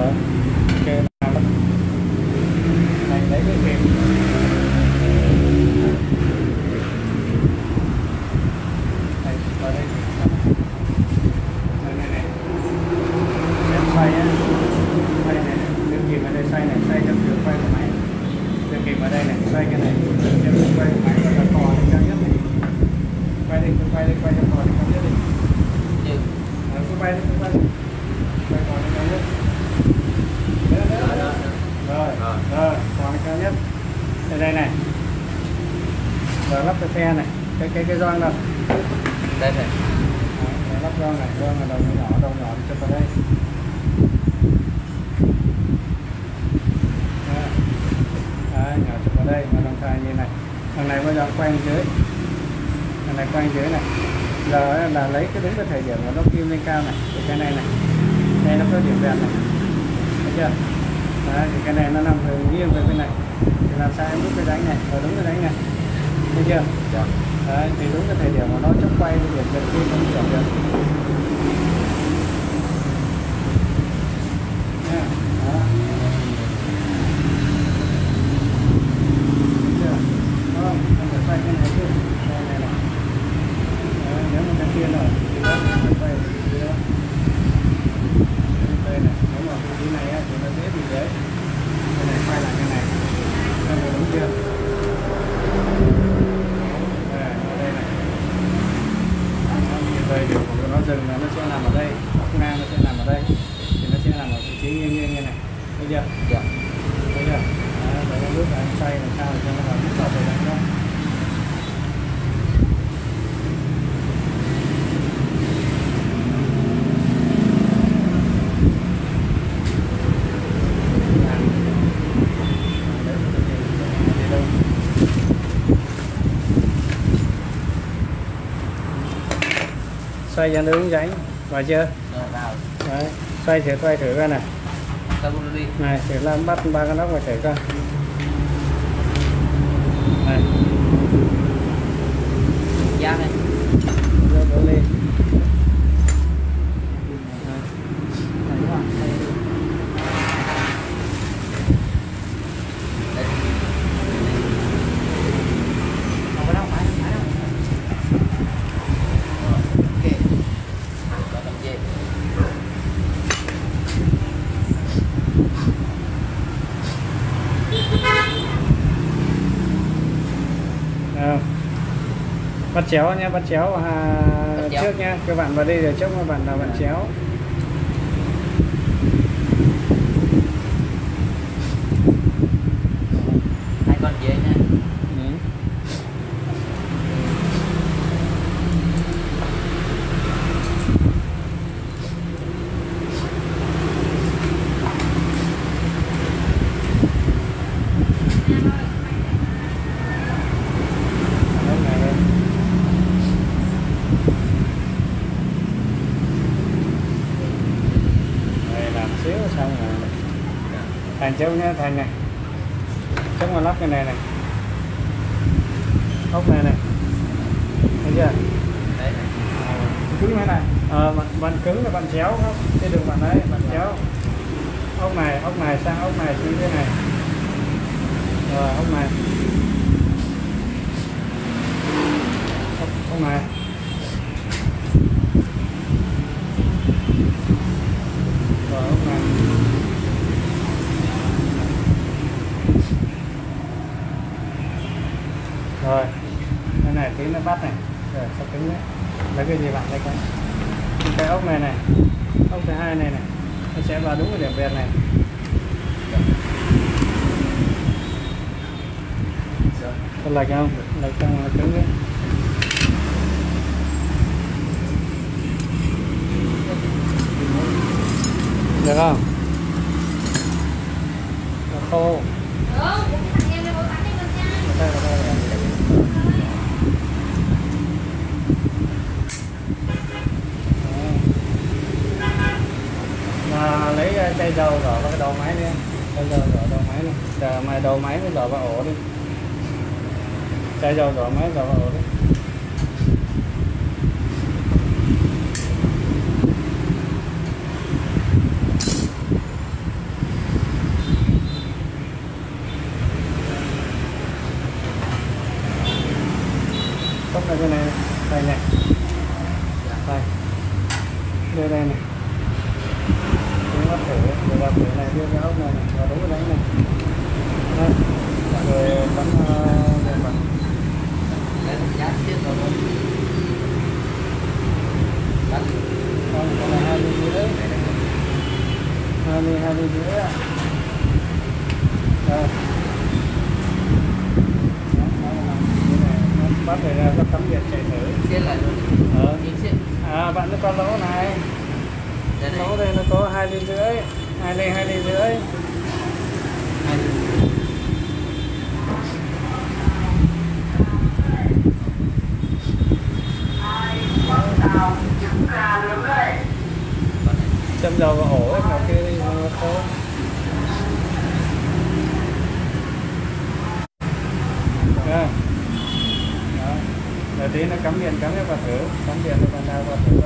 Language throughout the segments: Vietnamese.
Uhum. 这个叫什么？xoay ra nó đúng rãnh vào chưa? Đấy, xoay thử xoay thử coi nè. Này thử làm bắt ba con nóc và thử coi. chéo nha, bắt chéo, à, bắt chéo. trước nha, các bạn vào đây là trước các bạn là bạn chéo kéo nhé thành này. Chống mà lắp cái này này. Ốc này này. Thấy chưa? Đấy. Cứng thế này. Ờ. ờ bạn cứng là bạn chéo không? Cái đường bạn đấy bạn vâng. chéo. Ốc này ốc này sang ốc này xuống thế này. Rồi ốc này. Ốc, ốc này. mắt này. Để sạc kính đấy lấy cái gì bạn đây con? Cái ốc này này. Ốc thứ hai này này. Nó sẽ vào đúng cái điểm việt này. Có lệch không? Lệch trong là cứng đấy. Được không? Nó khô. chạy rồi rồi mới rồi dầu vào ổ ấy, vào kia đi nó có Đấy. Tí nó cắm điện cắm cho vào thử cắm điện cho bạn nào vào thử.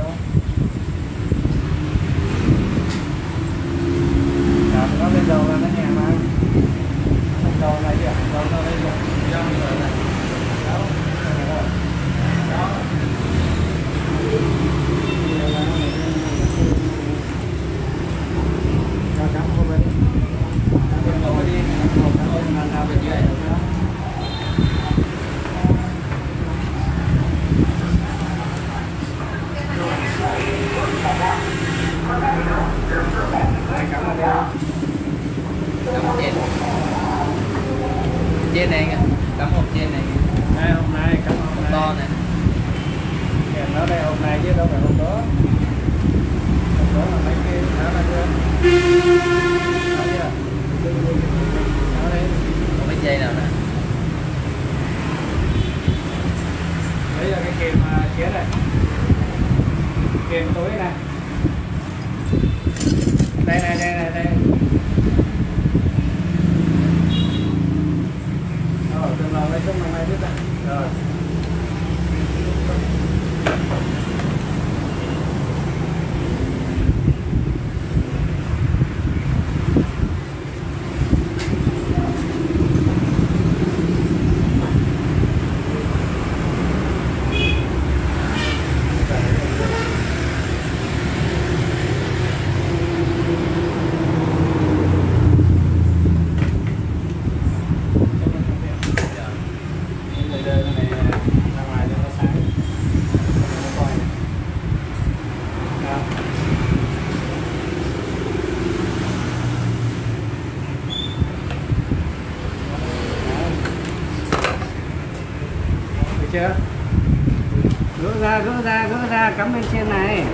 Cắm bên trên này.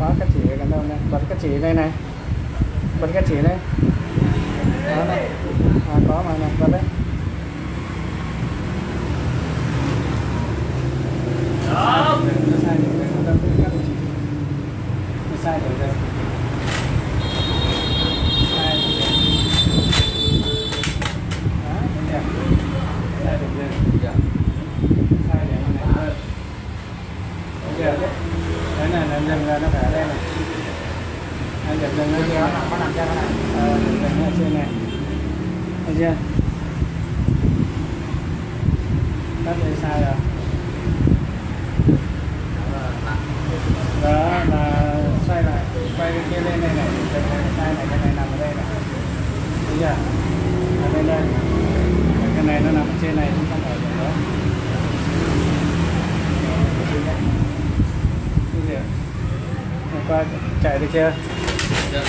Đó cái chỉ cái đâu này. Bật cái chỉ đây này. Bật cái chỉ đây. Đó này. À, có mà này, bật đấy. đó sai được đây, sai được đây. Sai được đây. Đó, đúng đẹp. Sai được đây. Dạ Sai để nó này hơn. Đúng chưa? Đấy này, nó dừng ra nó phải ở đây này. Anh dừng dừng lên chưa? Có nằm trên này. Ờ, dừng dừng ở trên này. Thấy chưa? Cắt đây sai rồi. Đó là xoay lại, quay cái kia lên này này, cái này sai này, cái này nằm ở đây này. Thấy chưa? Ở bên đây. Cái này nó nằm ở trên này, không phải ở đó. Qua chạy được chưa? Được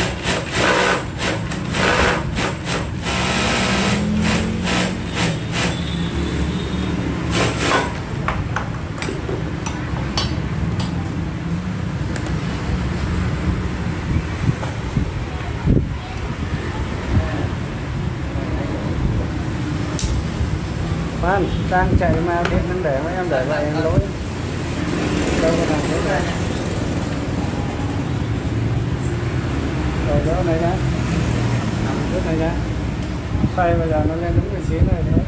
Khoan, đang chạy mà điện đang để mấy em để lại em lỗi. Đâu có làm lỗi này. Rồi chỗ này đã. Nằm chỗ này đã. Xoay bây giờ nó lên đúng vị trí này đấy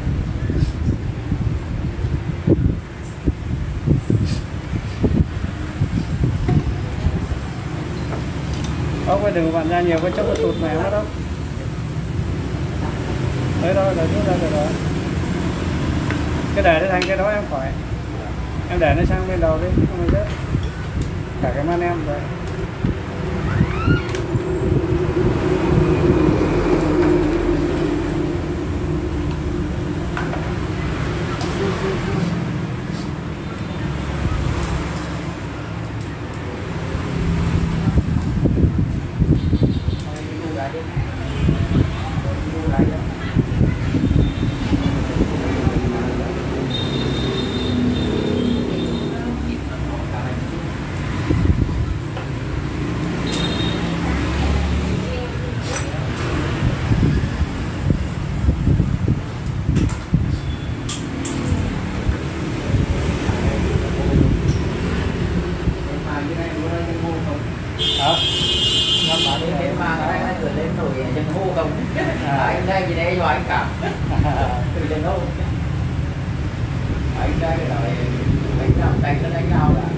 Ốc ơi đừng vặn ra nhiều cái chỗ nó tụt mẹ mất đâu. Đấy rồi, là rút ra được rồi cái để nó thành cái đó em khỏi em để nó sang bên đầu đi, không phải rớt cả cái man em rồi hả Ngâm ở đây thế mà cái này nó gửi lên nổi chân hô không Anh đây gì đây cho anh cảm Từ chân hô đánh đây rồi Đánh nhau, đánh nó đánh nhau là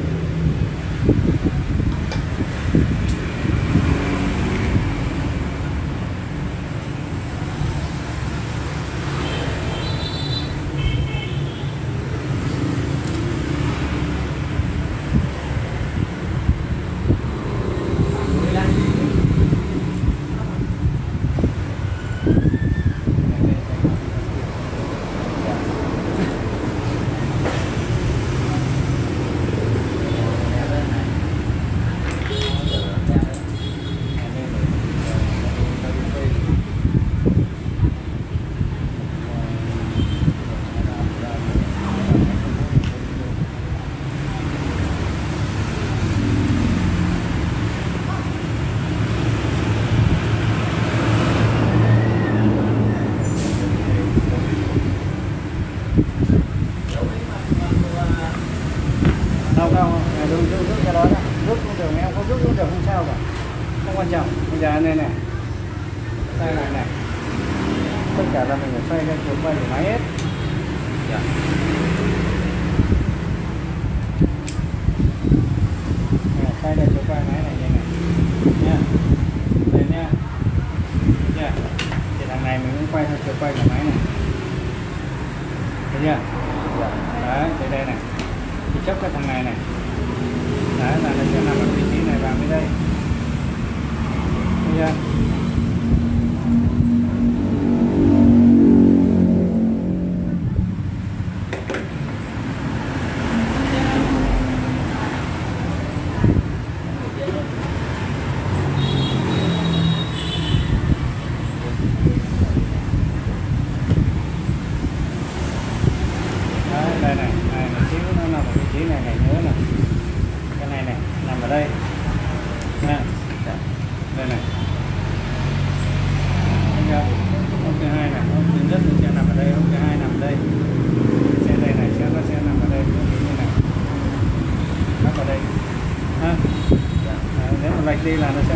nila na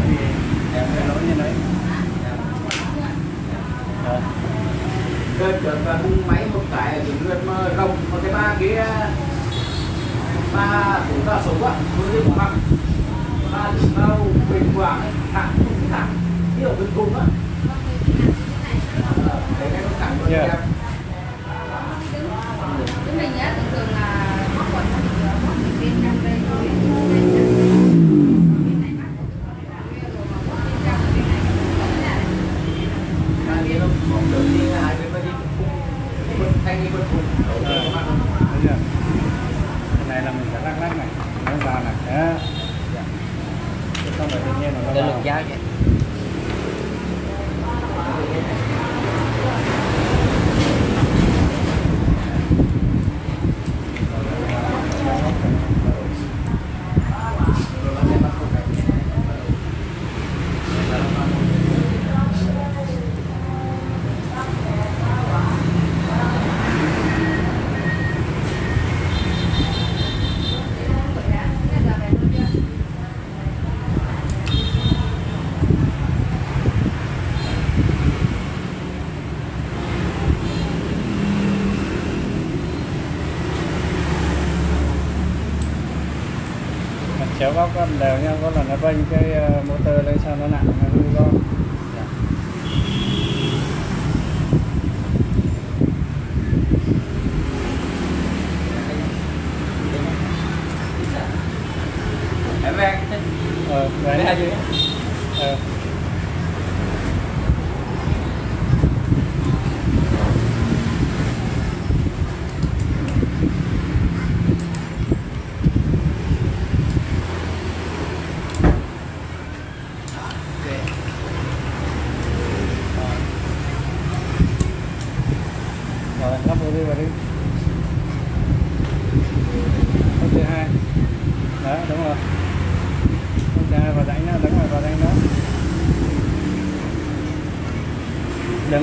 kia này là mình sẽ lắc lắc này. Nó dạ. vào này đó. Xong rồi tự con đều nha có lần nó bên cái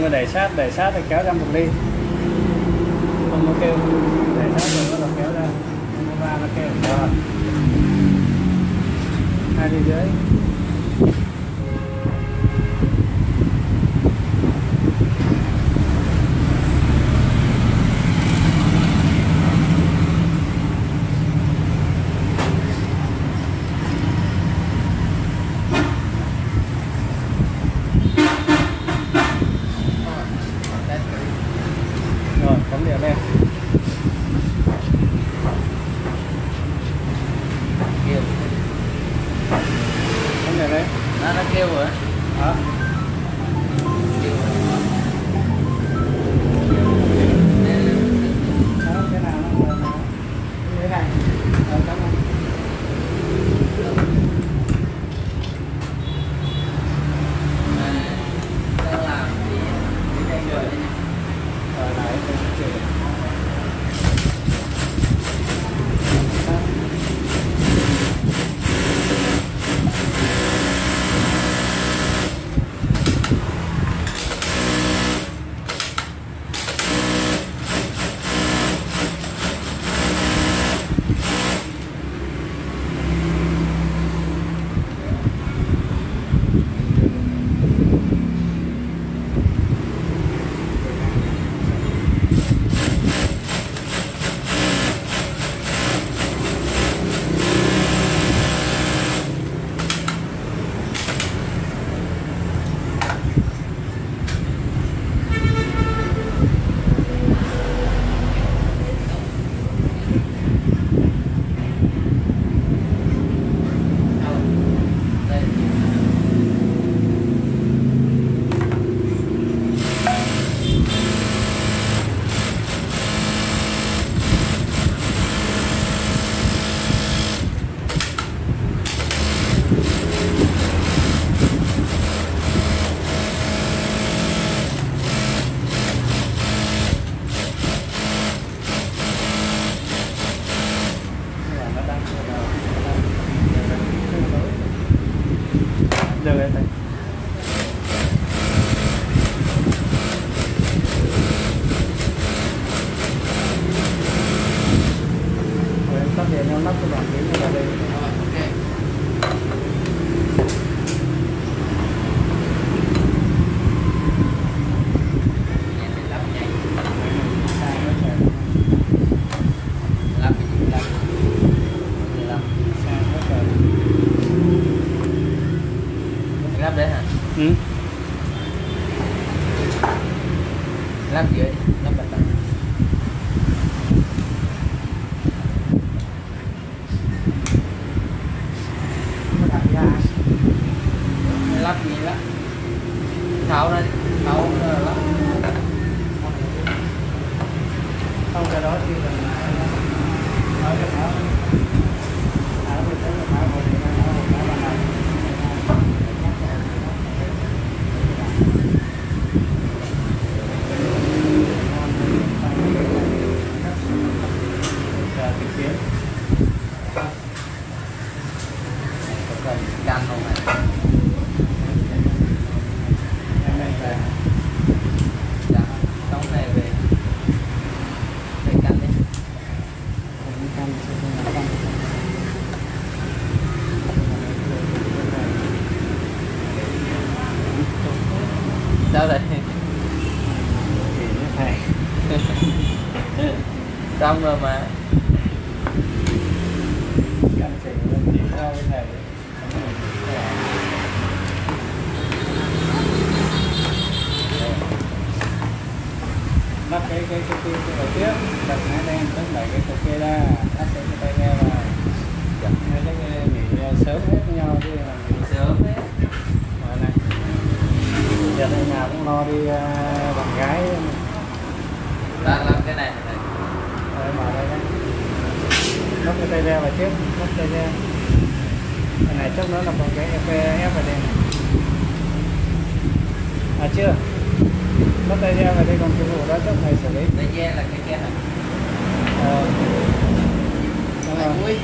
để sát để sát thì kéo ra một ly. xong rồi mà. Bắt cái cái cái kia cái đầu tiếp. Đặt hai đen tấn đẩy cái cục kia ra. Áp cái tay nghe vào dạ. hai cái nghỉ ờ, sớm hết nhau đi mà nghỉ sớm hết. Rồi này. Giờ này nhà cũng lo đi uh, bạn gái. Đang làm cái này này móc cái tay ra và trước móc tay ra. Cái này chắc nó là còn cái FF ở đây này. À chưa? Móc tay ra và đây còn cái vụ đó chắc này xử lý. Tay ra là cái kia hả? Ờ. Đúng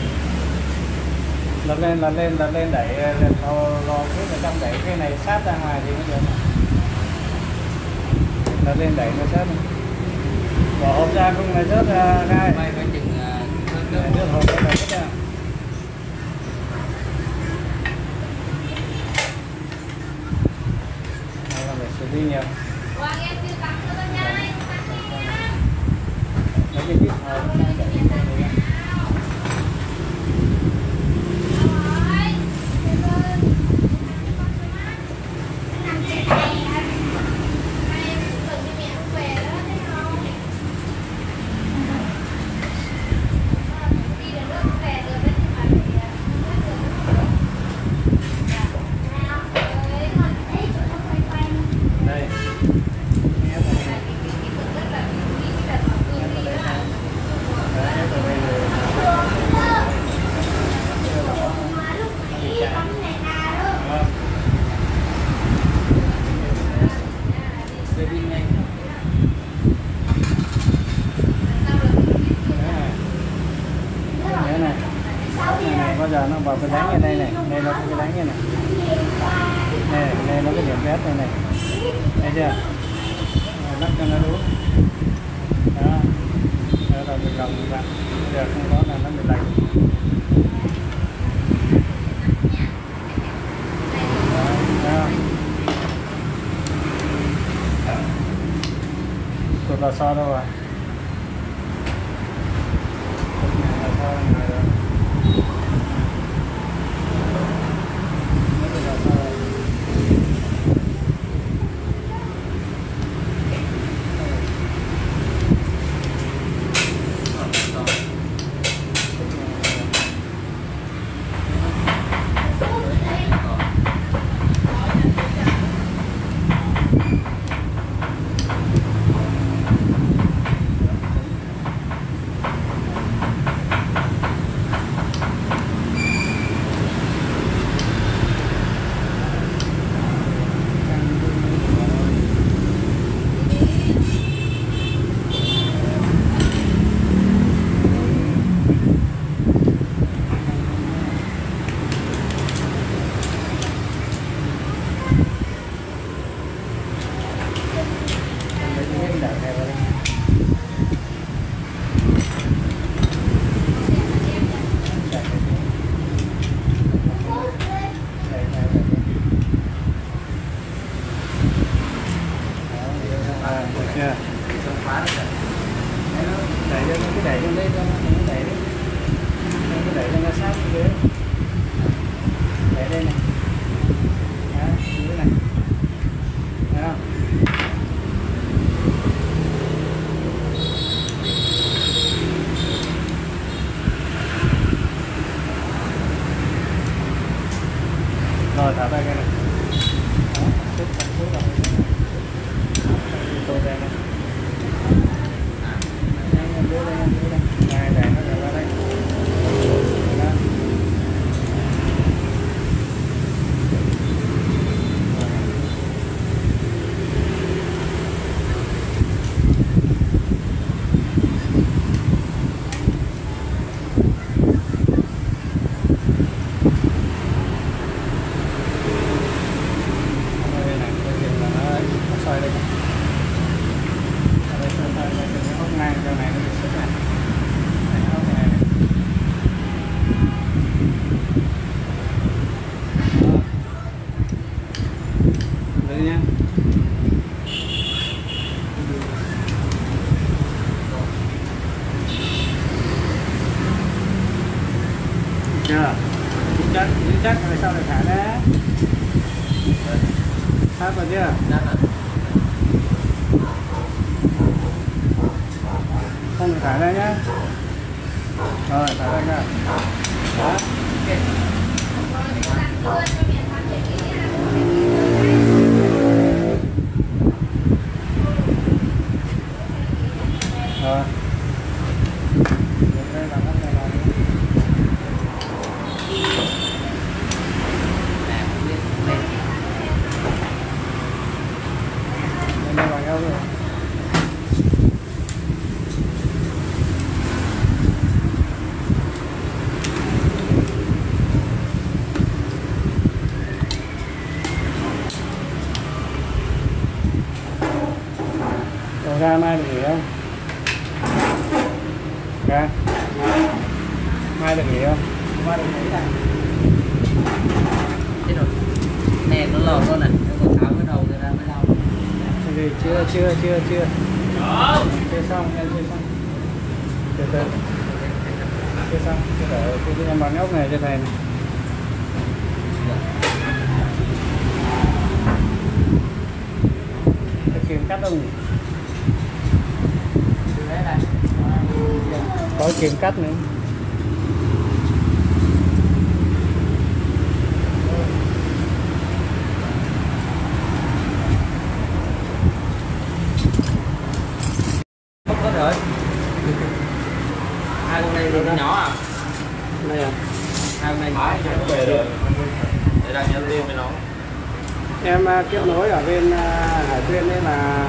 lật lên lật lên lật lên đẩy lò lò cứ bên trong đẩy cái này sát ra ngoài thì mới được. Lật lên đẩy nó sát bỏ hộp ra không là rớt ờ, ra. Ngay đi nhiều Qua nghe chưa tắm cho tôi nha Tắm đi nha. Mấy cái ra mai được nghỉ không? Ra Mai được nghỉ không? Mai được nghỉ này thế rồi nè nó lò luôn này. Nó còn tháo cái đầu ra mới lau. Gì chưa chưa chưa chưa. Chưa xong em chưa xong. Từ từ. Chưa xong. Chưa đợi cái em bằng ốc này cho thầy này. Kiếm cắt đâu nhỉ? thế này Có kiếm cắt nữa. Không có rồi. Hai con này thì nó nhỏ à? Đây à. Hai con này nhỏ về rồi. Để đang nhắn tin với nó. Em à, kết nối ở bên à, Hải Tuyên đấy là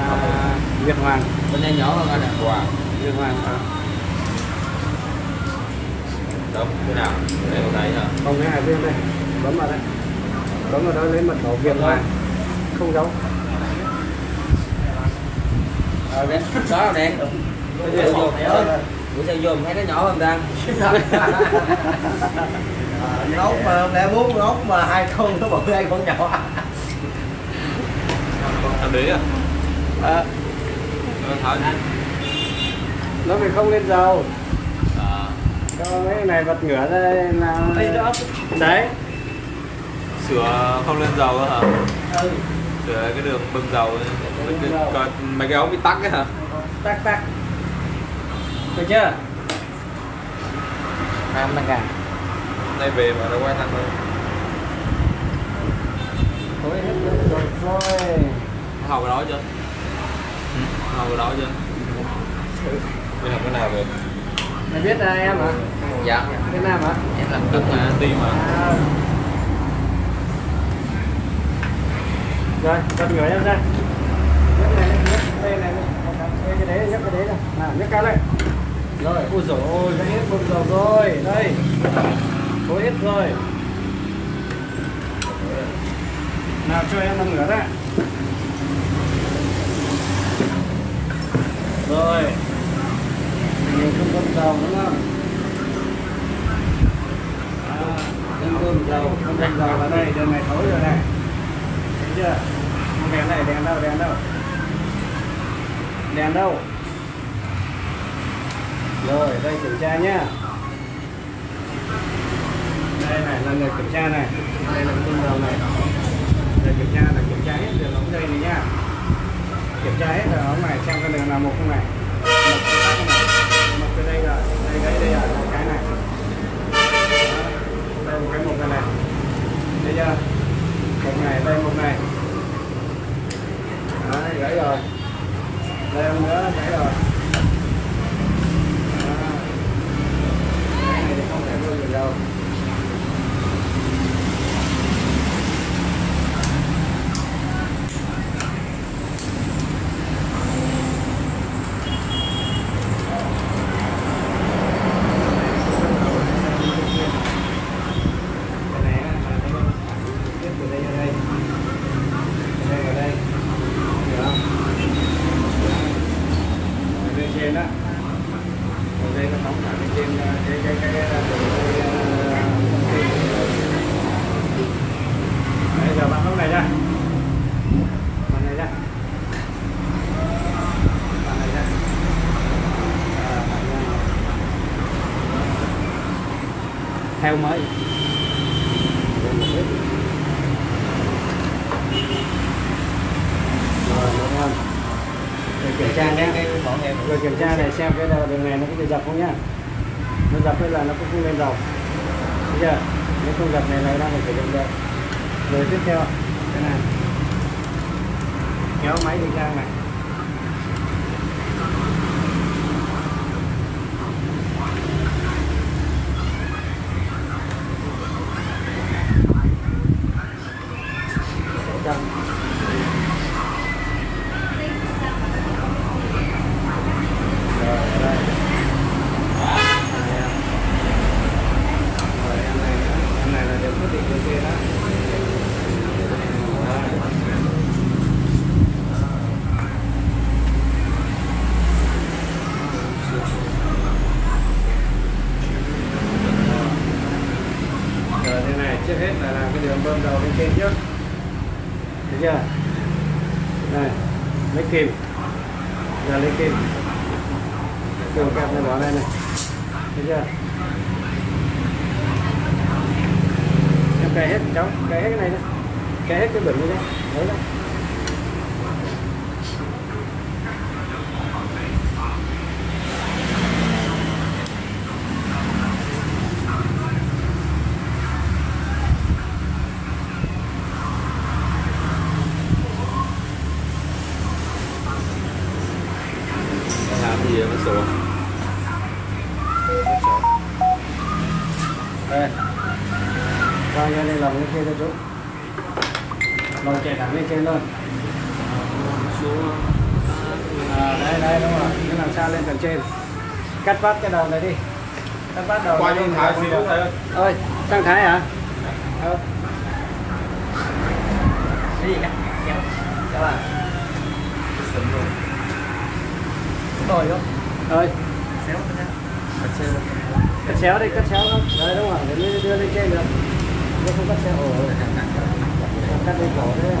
Việt Hoàng bên đây nhỏ hơn anh à wow Việt Hoàng à. đâu cái nào đây có thấy hả Không cái Hải Tuyên đây Bấm vào đây Bấm vào đó Việt Hoàng Không giấu. Rồi đến phút đó dồn bữa giờ dồn thấy nó nhỏ hơn ta. Ngốc mà hôm nay bốn ngốc mà hai con nó bự hai con nhỏ. Làm đấy à. À, nó tháo đi Nó phải không lên dầu. À, Cho mấy cái này bật ngửa ra đây là Đấy sửa không lên dầu hả? Ừ. sửa cái đường bơm dầu ấy. mấy cái, còn mấy cái ống bị tắc ấy hả? Tắc tắc. Được chưa? năm tăng cả. Nay về mà nó quay thẳng thôi Thôi hết rồi rồi học cái đó chưa? Học cái đó chưa? Mình học cái nào rồi Mày biết là em hả? dạ. Việt Nam hả? em làm mà mà tim mà. À. Rồi, bật ngửa em ra. Nhấc này nhấc đây này. Đây, cái đấy, nhấc cái đấy này Nào, nhấc cao lên. Rồi, ôi dồi ôi, đã hết bơm dầu rồi. Đây. Thôi hết rồi. Nào, cho em nằm ngửa ra. Rồi. Mình không bơm dầu đúng không? À, không bơm dầu, không bơm dầu vào đây, đường này thối rồi này. Thấy chưa? Đèn này, đèn đâu, đèn đâu? Đèn đâu? Rồi, đây kiểm tra nhá. Đây này, là người kiểm tra này. Đây là cái bơm dầu này. Người kiểm tra là kiểm tra hết đường ống dây này nhá. Kiểm tra hết đường ống này, xem cái đường nào một không này. Một cái đây là đây, đây, đây là một cái này. Đây một cái một cái này. Thấy chưa? Một này, đây một này. Đấy, gãy rồi. Đây ông nữa gãy rồi. Đó. cái này thì không thể luôn được đâu. Làm Đây. Coi như đây lòng lên trên cho chú. Lòng chạy thẳng lên trên luôn. À, đây đây đúng rồi. Cứ làm sao lên tầng trên. Cắt vắt cái đầu này đi. Cắt vắt đầu. qua này thái xíu được. thầy ơi Ơi, sang Thái hả? Ờ. cái gì nhá kéo kéo à sừng luôn tôi không Ơi, cắt xéo đi, cắt xéo đó. Đấy đúng rồi, để đưa, đưa lên trên được. Nó không cắt xéo. Ồ, cắt lên cổ đấy.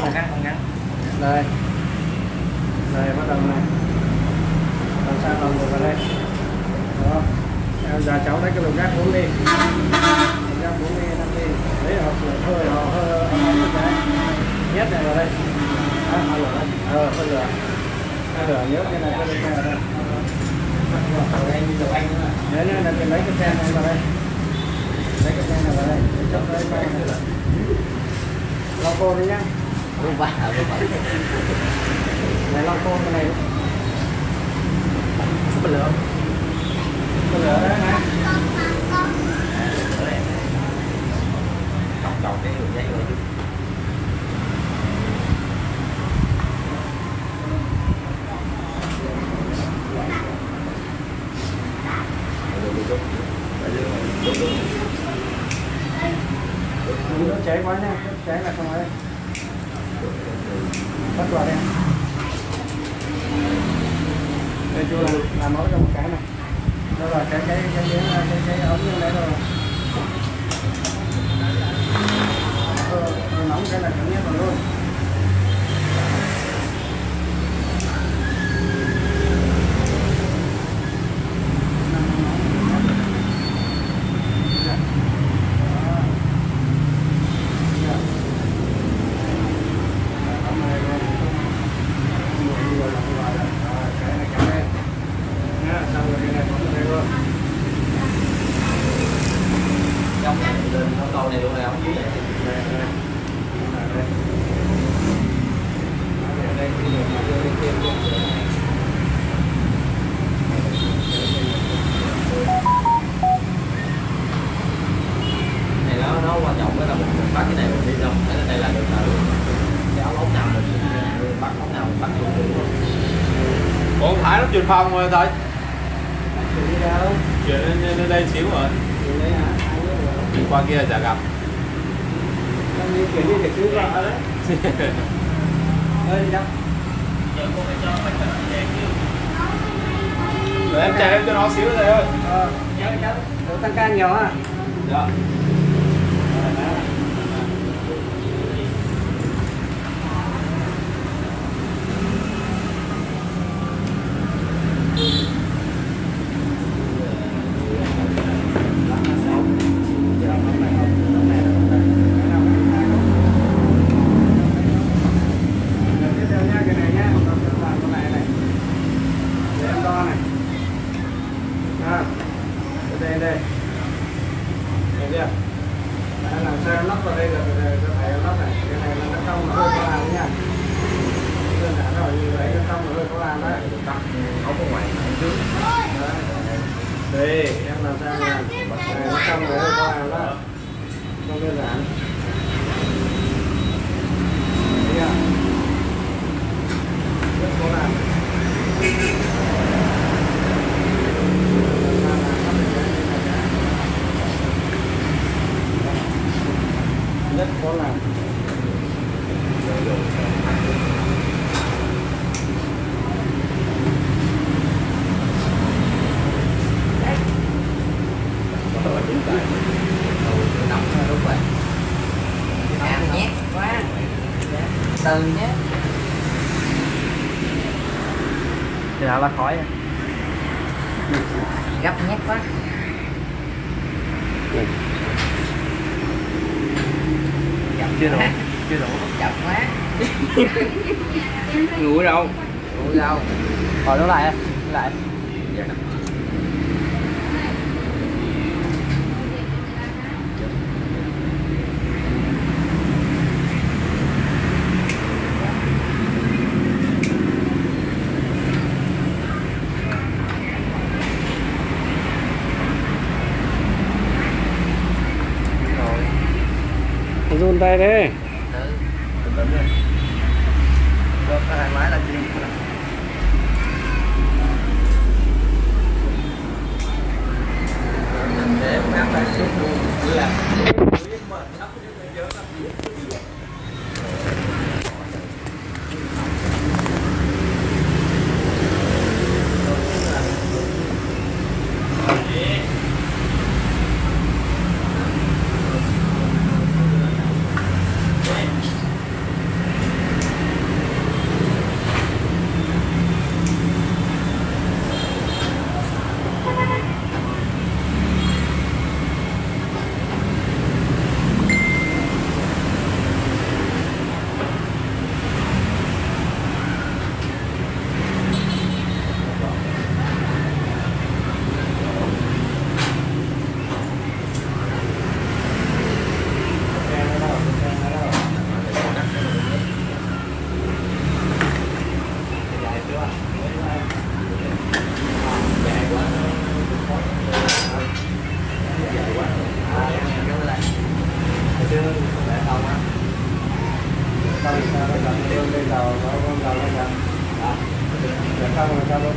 Không ngắn không ngắn đây đây bắt đầu này làm sao lòng được vào đây đó em giờ cháu lấy cái lồng gác uống đi lồng gác uống đi năm đi lấy họ sửa hơi họ hơi cái nhét này vào đây đó, họ lửa ờ hơi lửa hơi lửa nhớ cái này cái này vào đây anh anh đấy là cái lấy cái xe này vào đây lấy cái xe này vào đây cho đây bay lau cô đi nhá vất vả vất vả này lau cô cái này lượng Đây có lửa đấy này cọc cọc cái đường dây rồi có cháy quá nha cháy là không ấy bắt vào đây đây chú là làm mẫu cho một cái này. Đó là cái cái cái cái cái, cái, cái ống như đấy rồi. Ờ, nóng cái là chuẩn nhất vào luôn trong này lên nó câu này luôn này không dưới này này nó nó quan trọng đó là mình bắt cái này mình đi đâu cái này là được rồi cái ống ống nào mình bắt ống nào mình bắt luôn Ủa không phải nó truyền phòng rồi thôi. Chuyển lên, lên, lên đây xíu rồi Chuyển qua kia chả gặp. Rồi em chạy em cho nó xíu rồi ơi tăng ca nhiều ha Dạ tiếp theo nha cái này nhá làm làm con này này để em đo này à đây đây được chưa Đấy, làm sao lắp vào đây là có thể lắp này. Cái này là nó không nó hơi có làm nha. Đơn giản rồi như vậy nó không nó hơi có làm đấy. Ống ở ngoài trước. Đây em làm sao làm này nó không nó hơi có làm đó. không đơn giản. Thấy chưa? rất có rất khó làm. Nóng rồi đúng rồi ăn nhét quá từ nhé thì nào là khói gấp nhét quá chậm chưa đủ chưa đủ chậm quá. Ngủ đâu? Ui đâu? Rồi nó lại nó lại rồi run tay đi.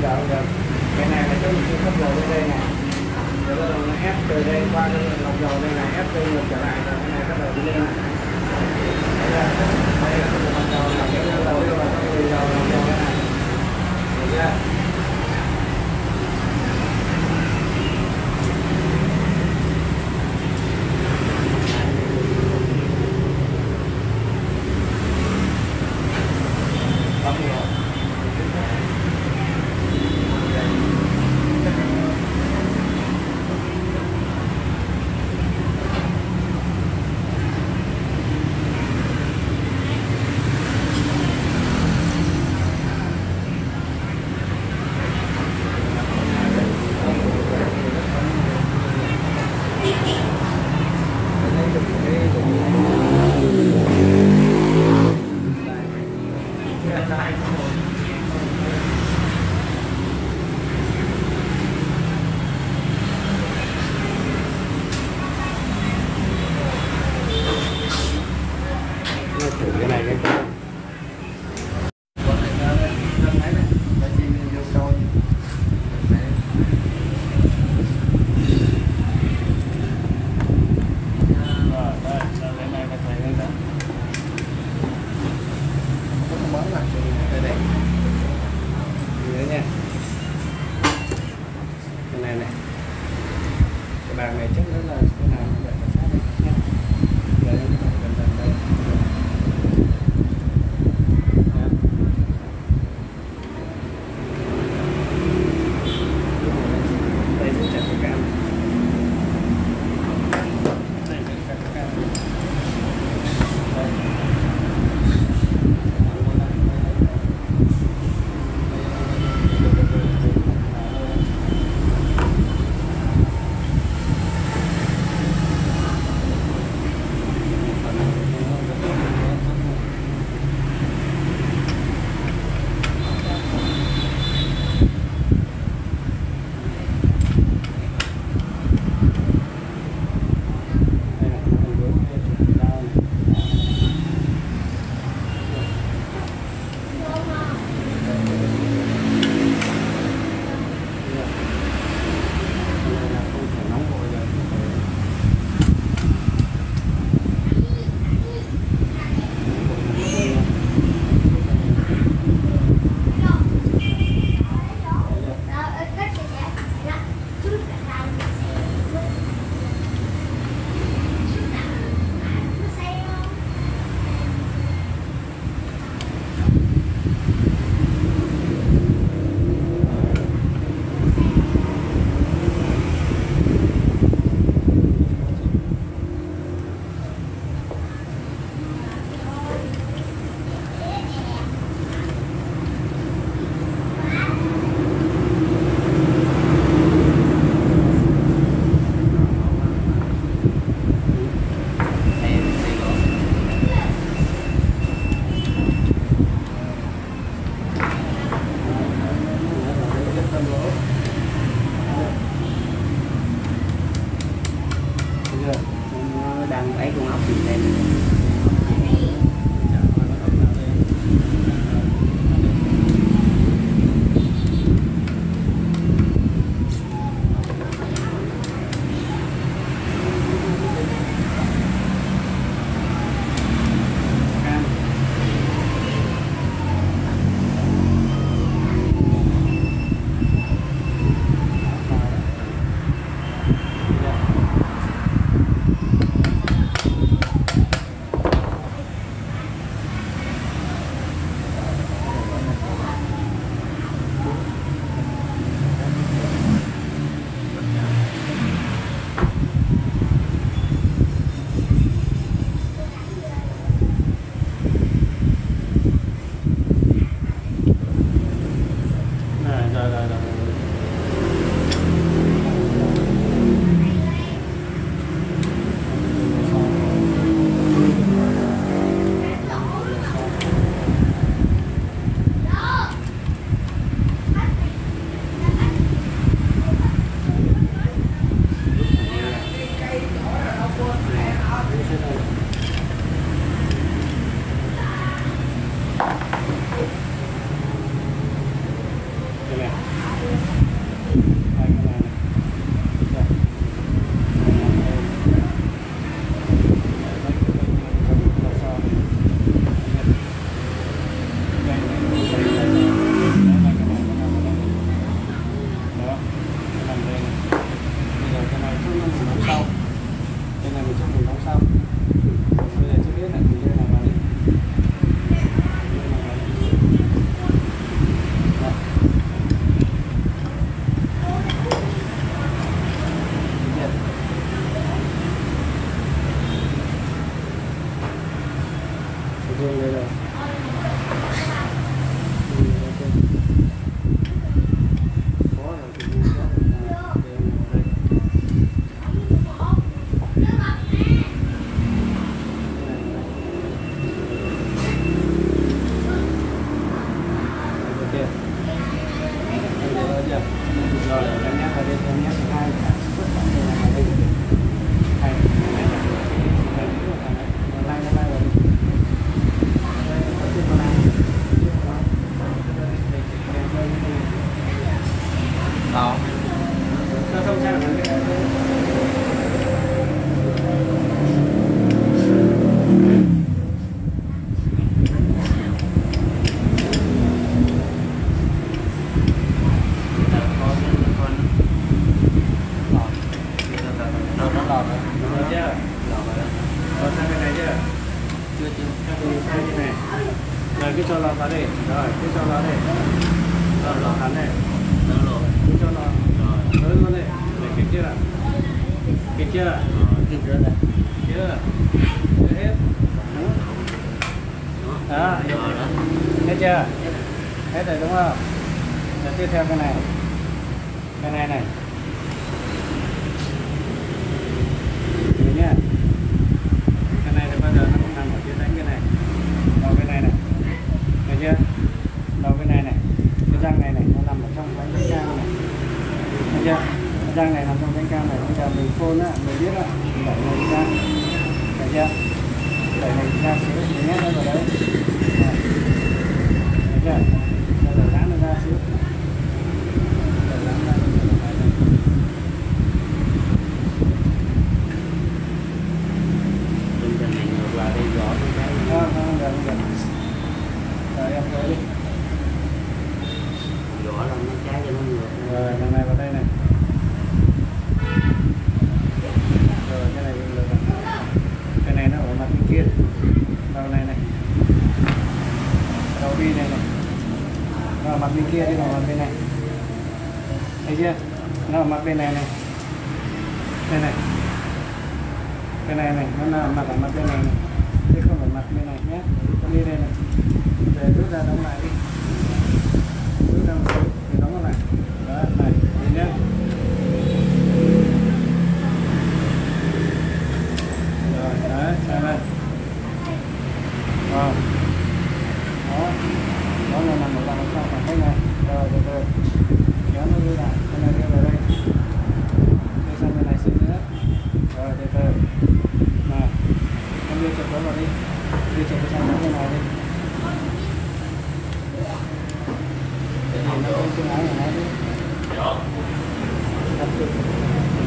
Giờ giờ cái này là chúng mình không dầu lên đây này rồi bắt đầu nó ép từ đây qua cái lọc dầu đây này ép từ ngược trở lại rồi cái này bắt đầu đi lên này đây là đây là cái lọc dầu là cái lọc dầu rồi dầu lọc dầu đây này Nó ở mặt bên này này. Đây này. Cái này này, nó nằm mặt ở mặt bên này này. Chứ không phải mặt bên này nhé. Con đi đây này. Để rút ra đóng lại đi. Rút ra một xíu, thì đóng nó lại. Đó, này, nhìn nhé. Rồi, đấy, xem đây. Rồi. Đó. Đó là nằm ở đằng sau khoảng cách này. Rồi, từ từ. Kéo nó đi lại, cái này đưa vào đây. Đưa sang bên này xíu nữa. Rồi, từ từ. Nào. Em đưa chụp nó vào đi. Đưa chụp sang bên này đi. Để nhìn nó bên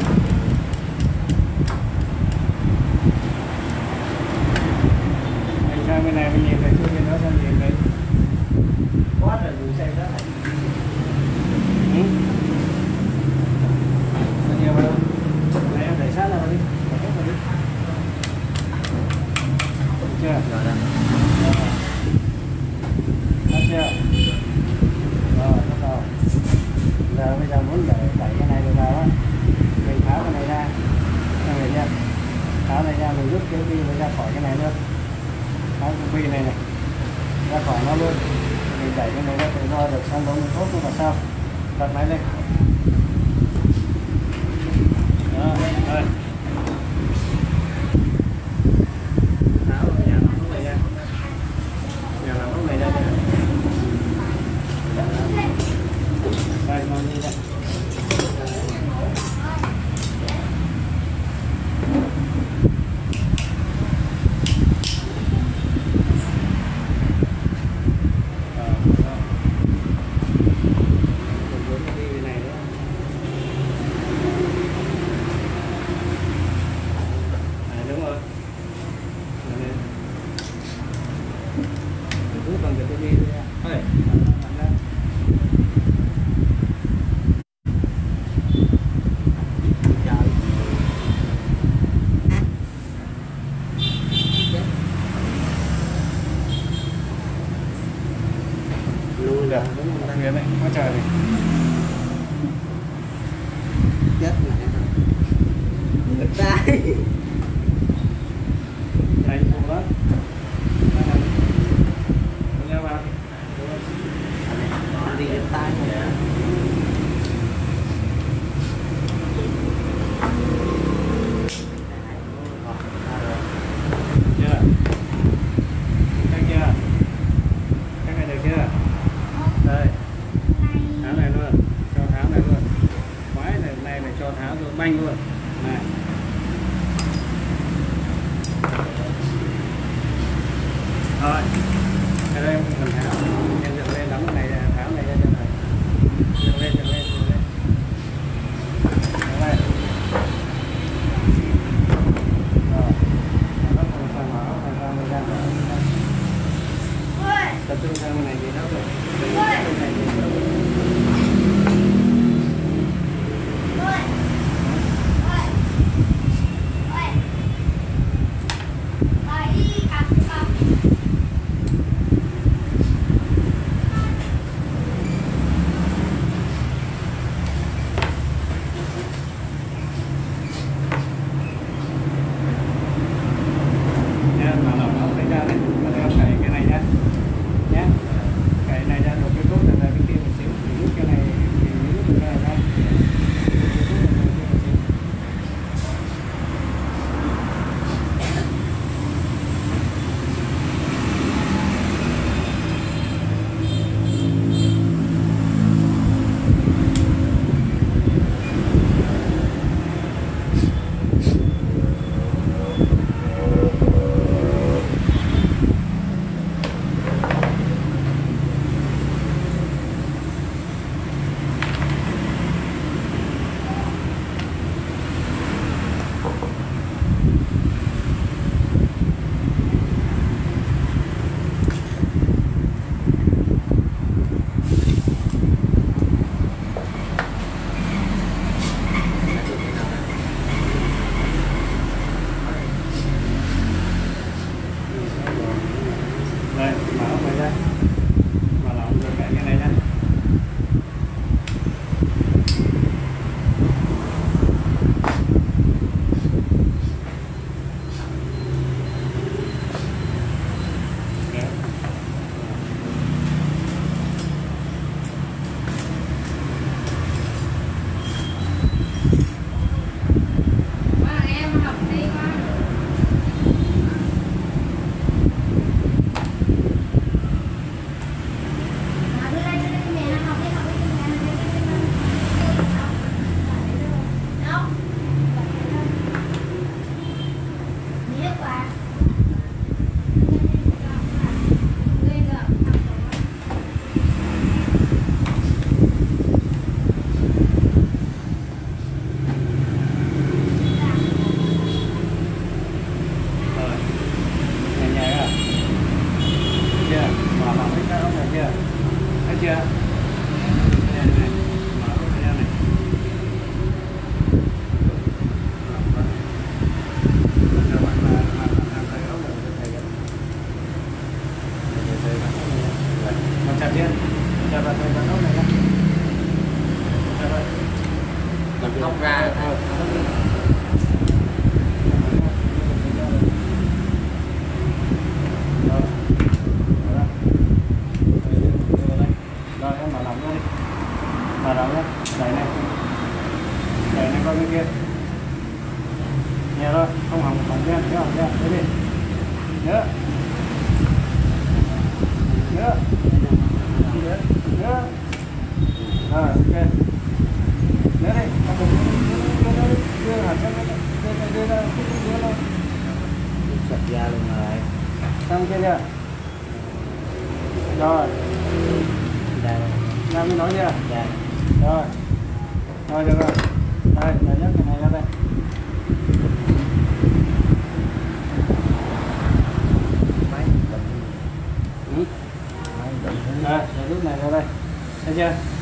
Secretary. nhớ rồi không học bằng nhớ nhớ học nhớ thế đi nhớ nhớ nhớ nhớ à ok nhớ đi không được đưa hạt cho nó đưa ra đưa ra sạch da luôn rồi xong chưa chưa rồi ra mới nói chưa rồi rồi được rồi đây là nhất cái này ra đây 再见。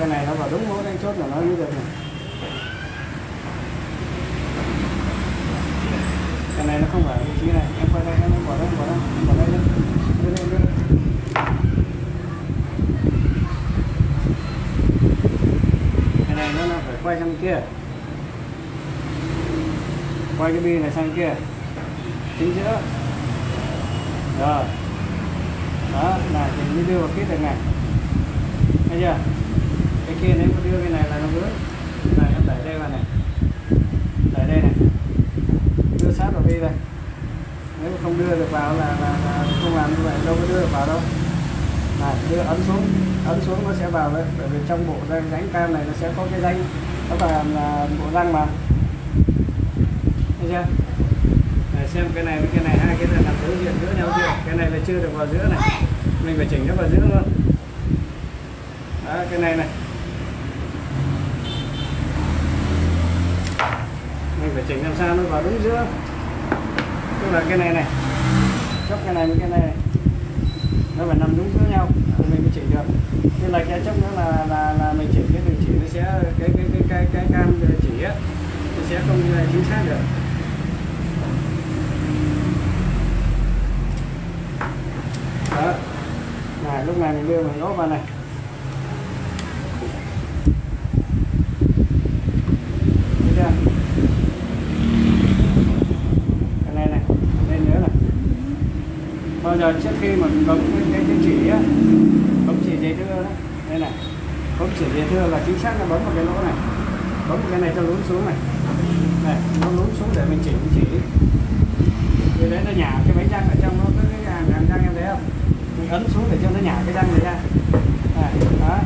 Cái này nó vào đúng mối đánh chốt là nó như được này. Cái này nó không phải vị trí này, em quay đây, em bỏ đây bỏ đây, em bỏ đây lên đưa lên đưa lên cái này nó là phải quay sang kia. Quay cái bi này sang kia. Chính giữa. Rồi. Đó là thì mới đưa vào kít được này. Thấy chưa cái kia nếu mà đưa cái này là nó vướng này em đẩy đây vào này đẩy đây này đưa sát vào đi đây nếu mà không đưa được vào là, là, là không làm như vậy đâu có đưa được vào đâu này đưa ấn xuống ấn xuống nó sẽ vào đấy bởi vì trong bộ răng rãnh cam này nó sẽ có cái rãnh nó là, là bộ răng mà thấy chưa để xem cái này với cái này hai cái này nằm đối diện giữa nhau chưa cái này là chưa được vào giữa này mình phải chỉnh nó vào giữa luôn đó cái này này mình phải chỉnh làm sao nó vào đúng giữa tức là cái này này chốc cái này với cái này, này. nó phải nằm đúng giữa nhau thì mình mới chỉnh được là cái chốc nữa là là là mình chỉ, cái đường chỉ nó sẽ, cái cái cái cái cái cam chỉ á, nó sẽ không chính xác được. Đó. Này, lúc này mình đưa mình ốp vào này. Này này nên nhớ này. Bao giờ trước khi mà mình bấm cái cái, cái chỉ á bấm chỉ dây thưa đó đây này bấm chỉ dây thưa là chính xác là bấm vào cái lỗ này. Bấm cái này cho lún xuống này. Này nó lún xuống để mình chỉnh chỉ. Thì đấy nó nhả cái bánh răng ở trong nó có cái hàng hàng răng em thấy không? Mình ấn xuống để cho nó nhả cái răng này ra. Này đó.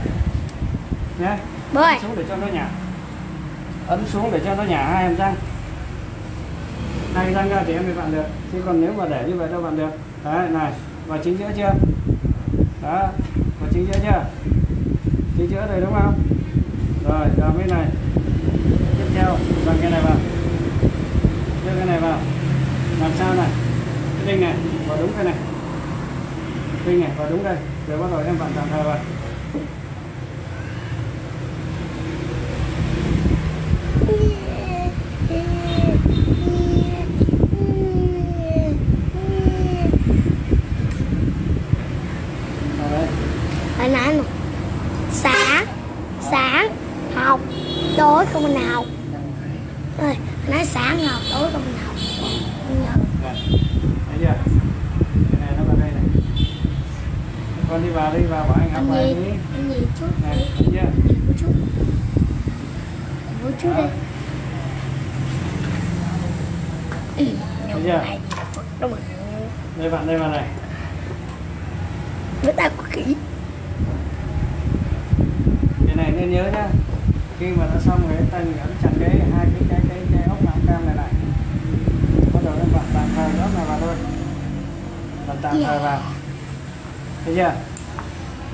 Nhé ấn xuống để cho nó nhả. Ấn xuống để cho nó nhả hai hàm răng. Hai răng ra thì em mới bạn được. Chứ còn nếu mà để như vậy đâu bạn được. Đấy này. Vào chính giữa chưa? Đó. Vào chính giữa chưa chính chữa rồi đúng không? Rồi, giờ bên này. Tiếp theo bằng cái này vào. Đưa cái này vào. Làm sao này? Cái đinh này, vào đúng cái này. Đinh này, vào đúng đây. Rồi bắt đầu em vặn tạm thời vào đây hồi nãy nè sáng sáng học tối không mình học Ơi, nói sáng học tối không mình học không nhớ Này, thấy chưa cái này nó vào đây này con đi vào đi vào bảo anh học anh bài gì đi anh gì chút này đi thấy chưa một chút một chút đi Ừ, Thấy chưa? này gì là Phật đó mà đây bạn đây vào này người ta có kỹ cái này nên nhớ nhá khi mà đã xong cái tay mình ấn chặt cái hai cái cái cái cái ốc làm cam này lại bắt đầu em bạn tạm thời ốc này vào thôi bạn tạm thời vào thấy chưa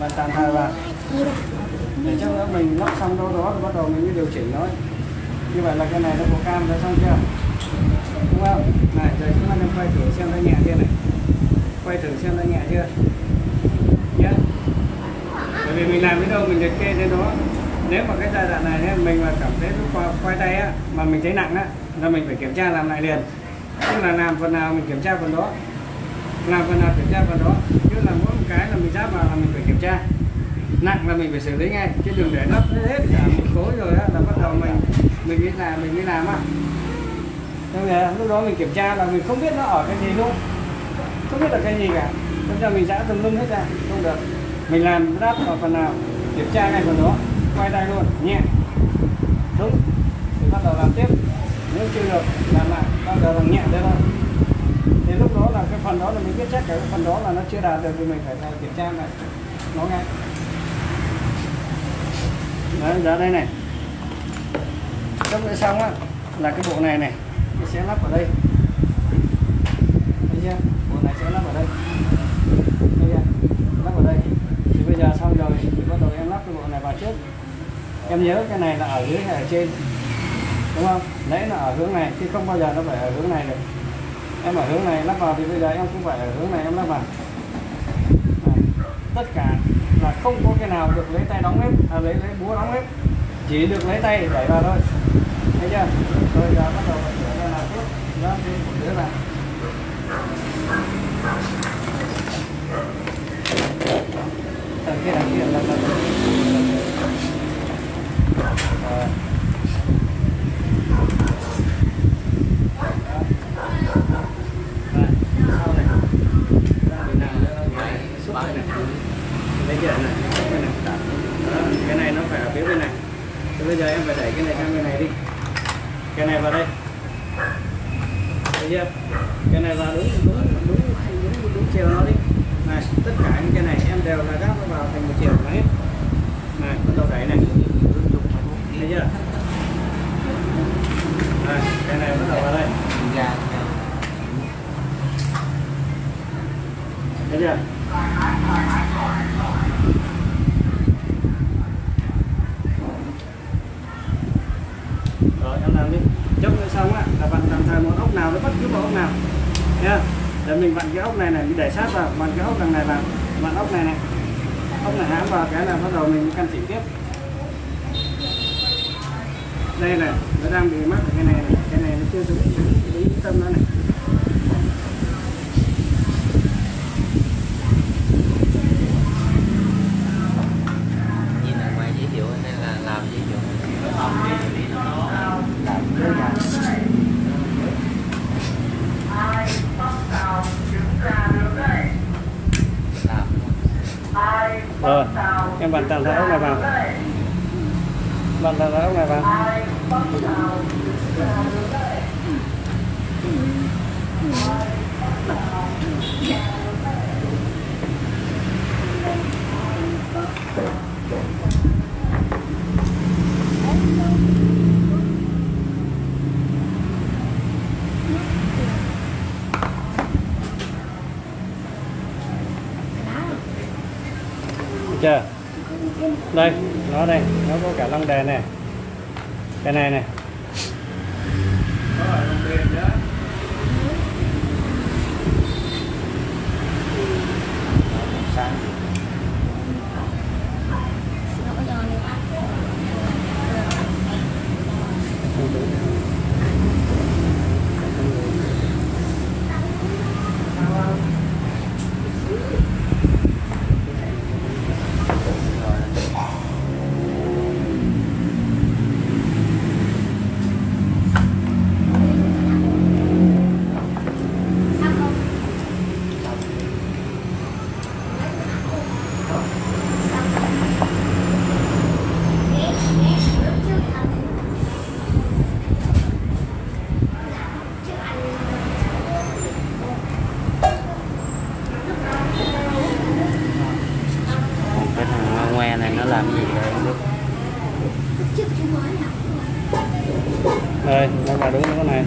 bạn tạm thời vào gì đó để cho nữa mình lắp xong đâu đó thì bắt đầu mình mới điều chỉnh nó như vậy là cái này nó bộ cam đã xong chưa đúng không này rồi chúng ta nên quay thử xem nó nhẹ chưa này quay thử xem nó nhẹ chưa nhé bởi vì mình làm đến đâu mình liệt kê đến đó nếu mà cái giai đoạn này ấy, mình mà cảm thấy lúc qua quay tay á mà mình thấy nặng á là mình phải kiểm tra làm lại liền. Tức là làm phần nào mình kiểm tra phần đó, làm phần nào kiểm tra phần đó. Chứ là mỗi một cái là mình giáp vào là mình phải kiểm tra. Nặng là mình phải xử lý ngay. Chứ đừng để lấp hết cả một khối rồi á, là bắt đầu mình mình biết làm, mình mới làm á. Nên là lúc đó mình kiểm tra là mình không biết nó ở cái gì luôn. Không biết là cái gì cả. Bây giờ mình giã tùm lum hết ra. Không được. Mình làm ráp vào phần nào, kiểm tra ngay phần đó. Quay tay luôn. Nhẹ. Đúng. Thì bắt đầu làm tiếp nếu chưa được làm lại bao giờ bằng nhẹ đây thôi thì lúc đó là cái phần đó là mình biết chắc cái phần đó là nó chưa đạt được thì mình phải kiểm tra lại nó ngay. Đấy, ra đây này. Trong cái xong á, là cái bộ này này mình sẽ lắp ở đây. Thấy chưa? Bộ này sẽ lắp ở đây. Thấy chưa? Lắp ở đây. Thì bây giờ xong rồi, thì bắt đầu em lắp cái bộ này vào trước. Em nhớ cái này là ở dưới hay ở trên. Đúng không? Nãy là ở hướng này chứ không bao giờ nó phải ở hướng này được em ở hướng này lắp vào thì bây giờ em cũng phải ở hướng này em lắp vào Này, tất cả là không có cái nào được lấy tay đóng hết à, lấy lấy búa đóng hết chỉ được lấy tay đẩy vào thôi thấy chưa rồi giờ bắt đầu mình sửa ra là tiếp đó thêm một đứa vào tầng kia kia là là rồi sau này đang bị nặng nữa cái này này bây giờ này cái này đó, cái này nó phải ở phía bên này thì bây giờ em phải đẩy cái này sang bên này đi cái này vào đây thấy chưa cái này vào đúng đúng đúng đúng, đúng chiều nó đi này tất cả những cái này em đều là gác nó vào thành một chiều đấy. này bắt đầu đẩy này thấy chưa này cái này bắt đầu vào đây thấy chưa rồi em làm đi. Chốc nữa xong á là bạn làm thời một ốc nào nó bất cứ một ốc nào. Nha. Để mình vặn cái ốc này này mình để sát vào vặn cái ốc đằng này vào vặn ốc này này. Ốc này hãm vào cái là bắt đầu mình căn chỉnh tiếp. Đây này nó đang bị mắc ở cái này này cái này nó chưa đúng đúng, đúng tâm nó này nhìn ở ngoài dễ hiểu nên là làm dễ hiểu làm đơn giản làm rồi em bạn tạm thời ốc này vào bạn tạm thời ốc này vào Được chưa? Đây nó đây nó có cả lăng đèn này. Cái này này sáng cái thằng ngoe này nó làm gì đây không biết đây nó vào đúng cái này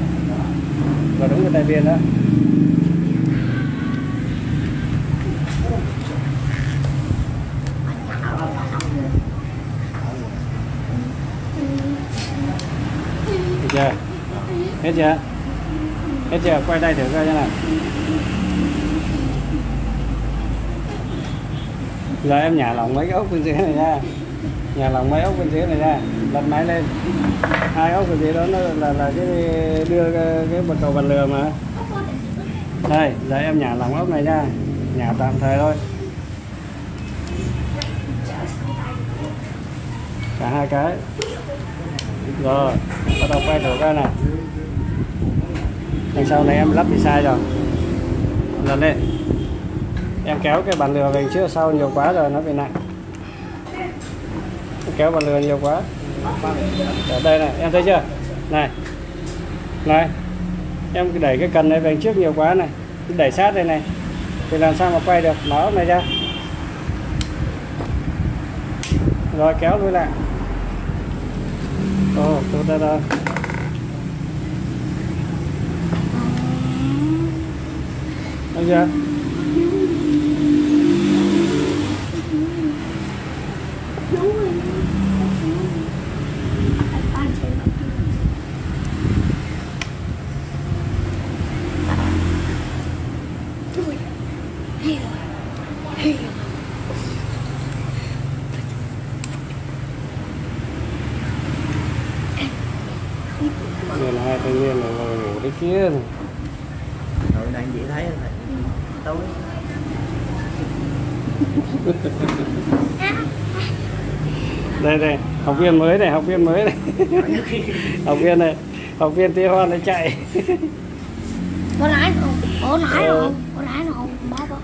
vào đúng cái tay viên đó Được chưa hết chưa hết chưa quay đây thử coi thế nào. Giờ em nhả lỏng mấy cái ốc bên dưới này ra. Nhả lỏng mấy ốc bên dưới này ra. Lật máy lên. Hai ốc bên dưới đó nó là là cái đưa cái, cái bật cầu bật lừa mà. Đây giờ em nhả lỏng ốc này ra. Nhả tạm thời thôi. Cả hai cái. Rồi bắt đầu quay thử coi này đằng sau này em lắp thì sai rồi. Lần lên em kéo cái bàn lừa về trước, sau nhiều quá rồi nó bị nặng. Kéo bàn lừa nhiều quá. Ở đây này, em thấy chưa? Này này, em đẩy cái cần này về trước nhiều quá này. Đẩy sát đây này, thì làm sao mà quay được? Mở này ra. Rồi, kéo lui lại. Ồ tốt ra rồi Bây giờ Đây là hai thanh niên này ngồi ngủ đấy kia. Rồi này dễ thấy rồi. Tối. đây đây học viên mới này học viên mới này học viên này học viên tí hoan nó chạy Bữa nãy không, bữa nãy Ờ. không, bữa nãy không, bác ơi.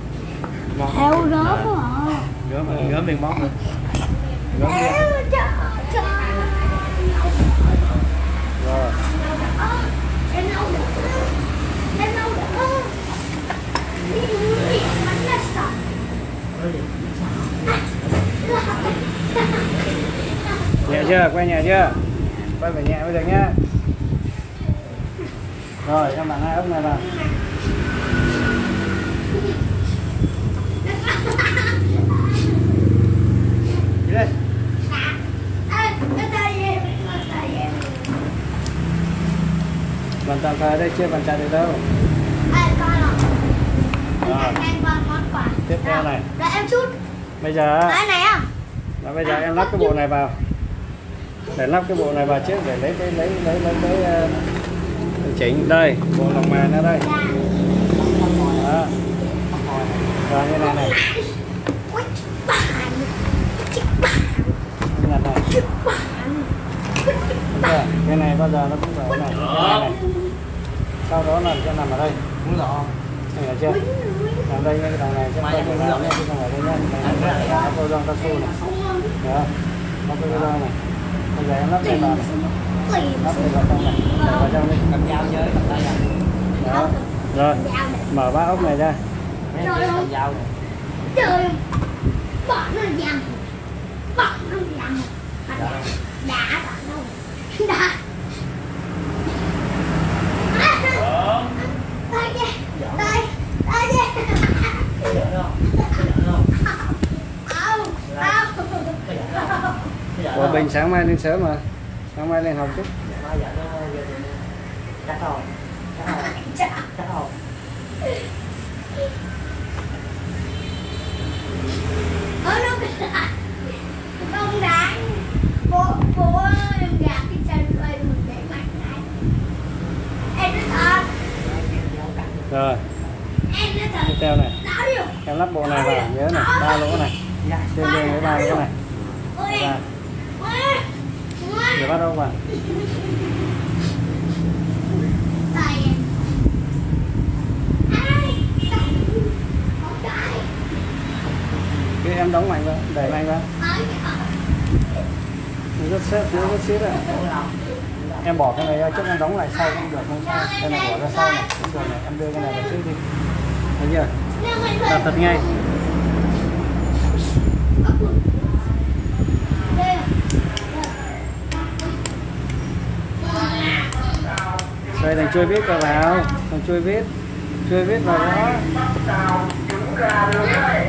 Theo quá à. Gớm gớm miền bóng rồi. Gớm đi. Em trời trời. rồi Em đâu được. Em đâu được. Bánh là sọc nhẹ chưa? Quay nhẹ chưa? Quay phải nhẹ bây giờ nhá. Rồi em bạn hai ốc này vào. Đi đây. Ê, tay em, đây chưa? Bàn tay được đâu. Rồi. Tiếp theo này. Để em chút. bây giờ Cái này à? là bây giờ em lắp cái bộ này vào. Để lắp cái bộ này vào trước để lấy cái lấy lấy lấy cái uh, chỉnh. Đây bộ lòng màn ở đây. Đó. Rồi như này này. Như này này. Cái này bao giờ nó cũng phải này. Cái này này. Sau đó là sẽ nằm ở đây. Muốn lọ. Thấy hiểu chưa nằm đây cái đầu này lọc nhé này. chứ không phải đây này nó có giòn cao su này. Đó. Nó có cái này. Bây giờ em lắp đây vào này. lắp đây vào trong này. Để vào trong đi. Cầm dao với cầm tay đó. Rồi. này. mở bát ốc này ra. Cầm dao này. Trời. Bọn nó dằn. Bọn nó dằn. Dạ. đã bọn nó Đã Đây kìa Đây Đây kìa Có giỡn không? Có giỡn không? Au Au Có giỡn không? Ủa không? Bình sáng mai lên sớm mà. Sáng mai lên học chứ. Không? Chắc không? Chà Chắc không? Ở nó kìa Không đáng. Bố Bố em gạt cái chân lên Mình để mặt này. Em nói thật. Rồi Em nói thật. Tiếp theo này. Em lắp bộ này vào nhớ này. Ba lỗ này. Trên trên với ba lỗ này. Ôi để bắt đâu vào cái em đóng mạnh vào đẩy mạnh vào rất xếp nó rất xếp này em bỏ cái này ra trước em đóng lại sau cũng được, không sao. Cái này bỏ ra sau này cũng được này, em đưa cái này vào trước đi. Thấy chưa? Đặt thật ngay. Đây, thằng chui viết vào vào. Thằng chui viết. Chui viết vào đó.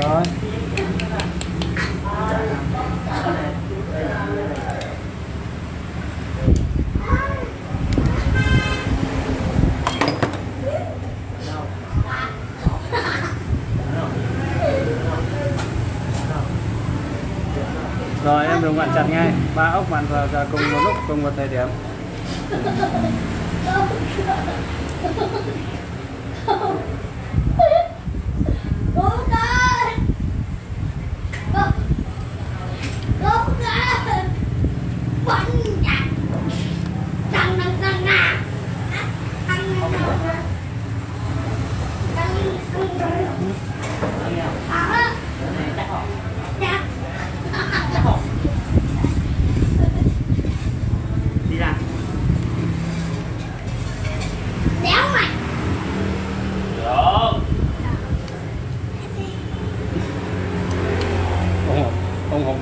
Rồi. Rồi, em đừng bạn chặt ngay. Ba ốc bạn vào vào cùng một lúc, cùng một thời điểm. 啊我不知道。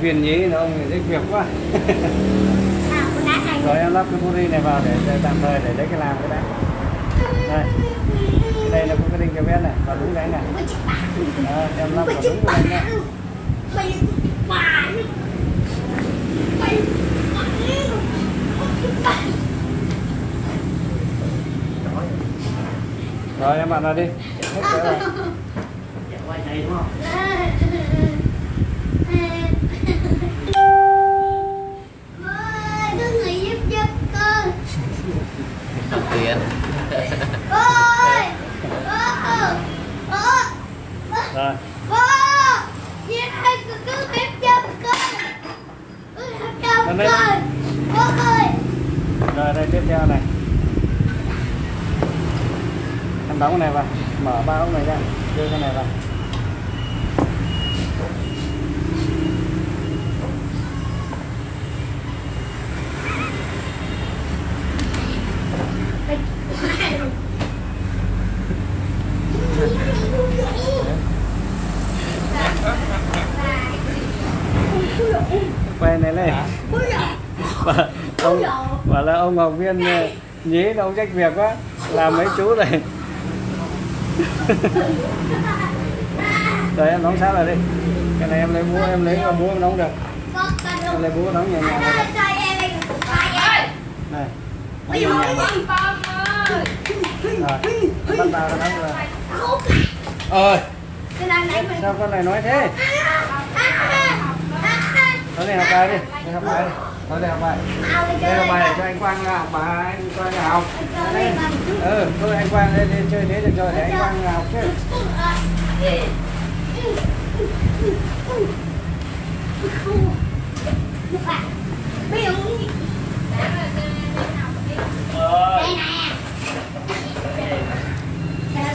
Viên nhí nó ông thích việc quá. Nào này rồi em lắp cái buri này vào để, để tạm thời để lấy cái làm cái đã. Đây. Cái đây là có cái đinh cái vét này vào đúng cái này. Đó, em lắp vào đúng cái này rồi em bạn ra đi. Hết rồi quay này đúng không Ôi, cứ nghỉ giúp giúp con đồng tiền ôi ôi ôi rồi ôi Vậy hai cứ cứ tiếp giúp con cứ tiếp giúp Lên đây. con ôi rồi đây tiếp theo này em đóng cái này vào mở ba ống này ra đưa cái này vào quay này này và ông bảo là ông học viên ờ, nhí là ông trách việc quá, làm mấy chú này. Rồi em đóng sát lại đi. Cái này em lấy búa, em lấy con búa em đóng được. Em lấy búa đóng nhẹ nhàng này. Này. Bây rồi, bắt vào đóng rồi. Ơi sao con này nói thế? Con này học bài đi đi học bài đi đây học bài đây là bài cho anh Quang học bài anh Quang học đây. Ừ thôi anh Quang lên lên chơi thế được rồi để anh Quang học chứ. Bây giờ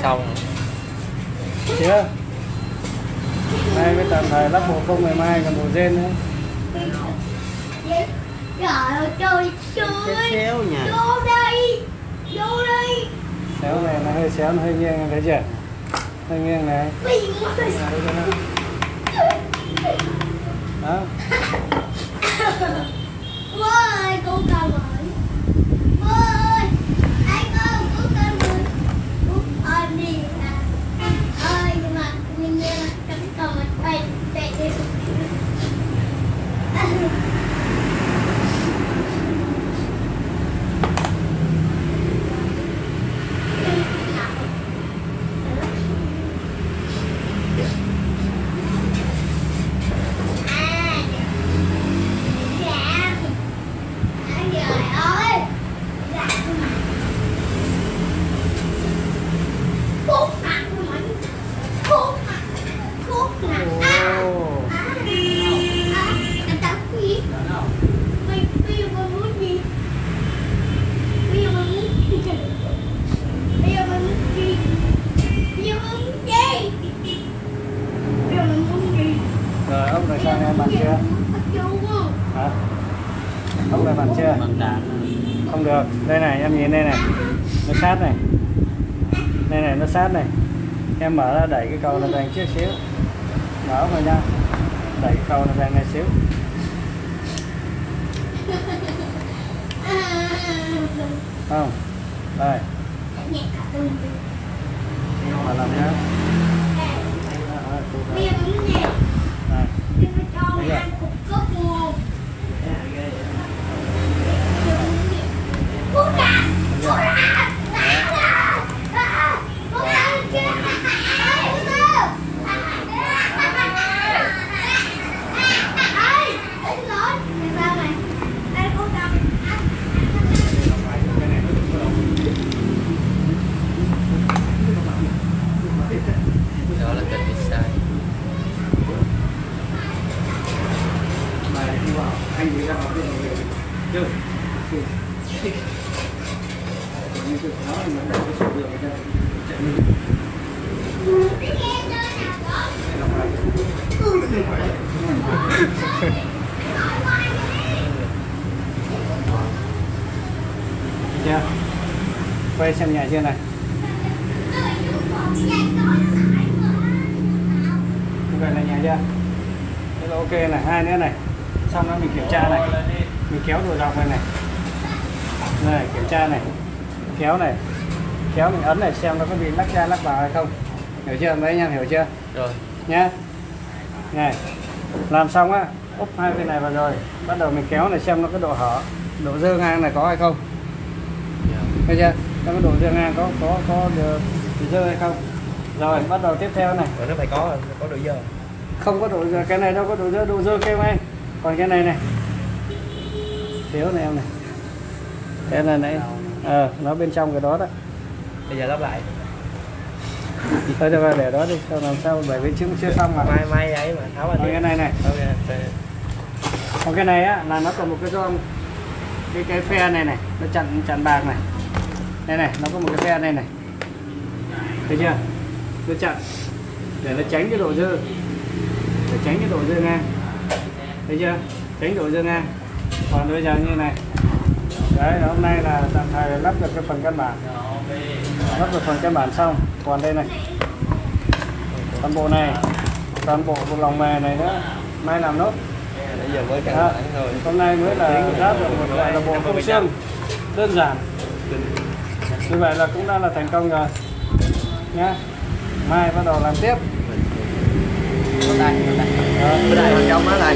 xong. Chưa? Nay mới tạm thời lắp bộ không ngày mai còn bộ gen nữa Trời ơi trời trời xéo nhà Vô đây Vô đây. Xéo này nó hơi xéo nó hơi nghiêng em thấy chưa hơi nghiêng này. Đó. Bố ơi cô cần rồi Bố ơi. Anh ơi cô cần rồi Bố ơi đi à. Ơi nhưng mà Mình nghe là Cắm cầu mặt bay Chạy đi Dạ Anh trời ơi Dạ Cút mặt của mình Cút mặt Cút mặt À Ồ. À À Anh tao gì Bây bây giờ con muốn gì Bây giờ con muốn gì Bây giờ con muốn gì Bây giờ con muốn gì Bây giờ con muốn gì rồi ông này sang em bạn chưa hả ông này bạn chưa bằng đạn không được đây này em nhìn đây này nó sát này đây này nó sát này. Em mở ra đẩy cái cầu này về trước xíu. Mở vào nha. Đẩy cái cầu này về này xíu. Không. Đây. Mà làm nhá Đó, đó, cụ thể. Đây. Cái này nó cũng có đồng. đó là kịch bị sai Này, đi vào. anh đi ra vào cái này chưa như tôi nói là nó có số lượng ở đây chạy như chưa quay xem nhà chưa này. Như vậy là nhà chưa thế là ok này hai nữa này. Xong đó mình kiểm tra này. Mình kéo đồ dọc này này. Này kiểm tra này. Kéo này. Kéo mình ấn này xem nó có bị lắc ra lắc vào hay không. Hiểu chưa? Mấy anh em hiểu chưa? Rồi. Nhá. Này. Làm xong á úp hai bên này vào rồi. Bắt đầu mình kéo này xem nó có độ hở độ dơ ngang này có hay không. Thấy chưa có độ dơ ngang có có có được dơ hay không? Rồi bắt đầu tiếp theo này. Rồi nó phải có có độ dơ. Không có độ dơ cái này đâu có độ dơ độ dơ kêu anh còn cái này này. Thiếu này em này. Cái này này. Ờ nó bên trong cái đó đó. Bây giờ lắp lại. Thôi cho vào để đó đi sao làm sao bởi vì chưa chưa xong mà. Mai mai ấy mà tháo còn cái này này. Ok còn cái này á là nó còn một cái gom cái cái phe này này nó chặn chặn bạc này đây này nó có một cái phe này này. Thấy chưa? Nó chặn. Để nó tránh cái độ dơ. Để tránh cái độ dơ ngang. Thấy chưa? Tránh độ dơ ngang. Còn bây giờ như này. Đấy hôm nay là tạm thời lắp được cái phần căn bản. Lắp được phần căn bản xong. Còn đây này. Toàn bộ này. Toàn bộ của lòng mè này nữa. Mai làm nốt. Bây giờ mới Đó. thẳng thôi. Hôm nay mới là ráp được một gọi là bộ công xương. đơn giản như vậy là cũng đã là thành công rồi. Nhá. Mai bắt đầu làm tiếp. Tay Đó. cái này. Bên trong đó này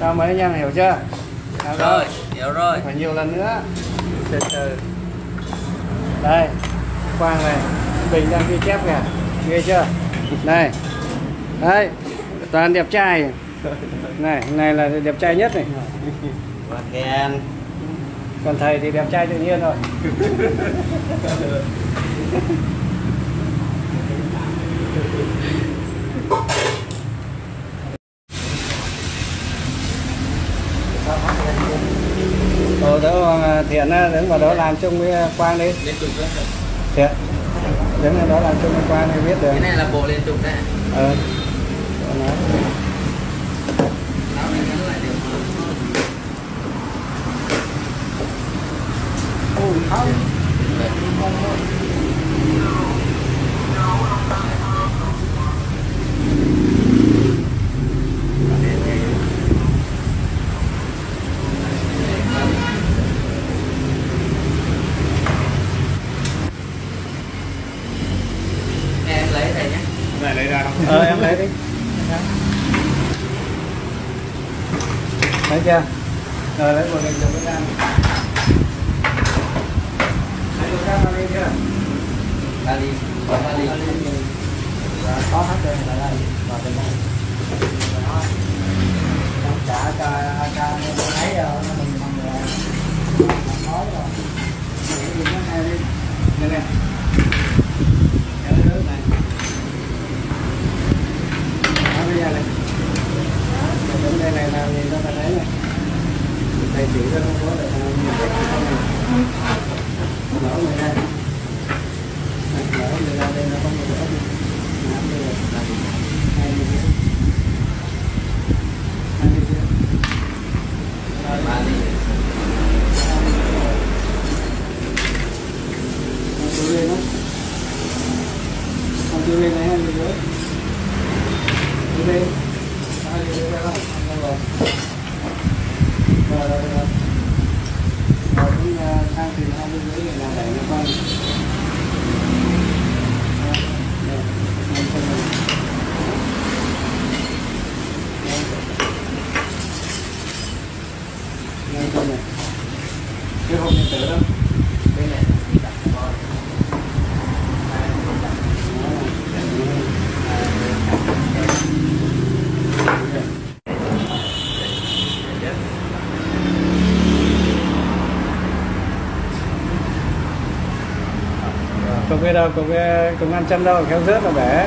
sao mấy anh em hiểu chưa? Nào rồi hiểu rồi. Phải nhiều lần nữa. Từ từ. Đây quang này bình đang ghi chép kìa. Ghê chưa? Đây. Đấy toàn đẹp trai này này là đẹp trai nhất này. Và kèn còn thầy thì đẹp trai tự nhiên rồi. Ồ, đó thiện á, đứng vào đó làm chung với quang đi. Thiện đứng ở đó làm chung với quang thì biết được. Cái này là bộ liên tục đấy. Ờ. Đó nói. Nó này nó lại được Ôi, không. em lấy thầy nhé Này lấy ra không? Ờ em lấy đi. Thấy chưa? Rồi lấy một mình dùng cái ra. Lấy đồ cam vào đây chưa? Ali có Ali dạ, có hết rồi là đây. và bên đây. Đó. Trong trả cho cho thấy rồi mình bằng rồi. Nói rồi. Để dùng cái này đi. Đây nè. Này. Đây này, làm gì cho ta thấy này. Thầy chỉ cho không có được không này. Mở người ra. Mở người ra đây là làm gì? Hai mươi triệu. Hai mươi triệu. vali Con chú lên đó. Con chú lên này hai mươi rưỡi. Chú lên. Hai mươi rưỡi ra không? Không rồi. Rồi rồi rồi. Rồi cũng uh, sang tiền hai mươi rưỡi để làm đẩy cho con. Đó. Đây, năm trăm này. Đây. Năm trăm này. Cái hộp điện tử đó. bên này đặt con không ờ, cái ăn chăn đâu, kéo rớt là bé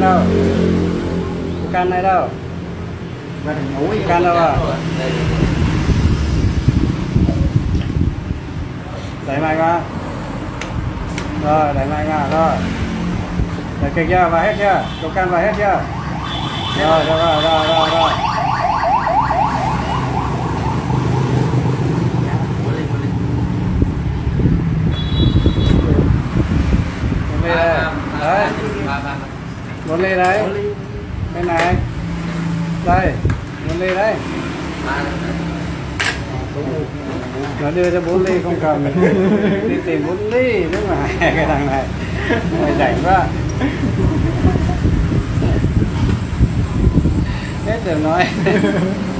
can đâu can này đâu? Mà thằng ngủ can đâu à? Đẩy mạnh ra rồi đẩy mạnh ra rồi. Đẩy kịch chưa? Và hết chưa? Cầu can và hết chưa? Rồi rồi rồi rồi rồi, rồi. Một ly đấy. Bên này. Đây, một ly đấy. Nó đưa cho 4 ly không cầm Đi tìm 4 ly Đúng mà cái thằng này Mày rảnh quá Hết rồi nói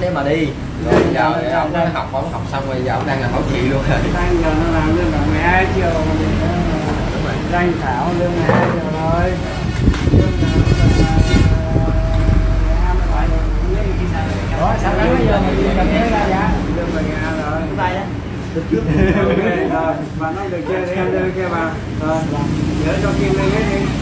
để mà đi. Rồi giờ ờ, ông nó học ông học xong rồi giờ ông đang làm bảo chị luôn. Rồi đang giờ nó làm lương bằng 12 triệu danh thảo lương 12 triệu rồi. Đó sao nắng bây giờ mình cần thế ra giá? Lương bằng 12 rồi. Tay đó. Mà nó được chơi em đưa kia mà rồi nhớ cho kim lên hết đi.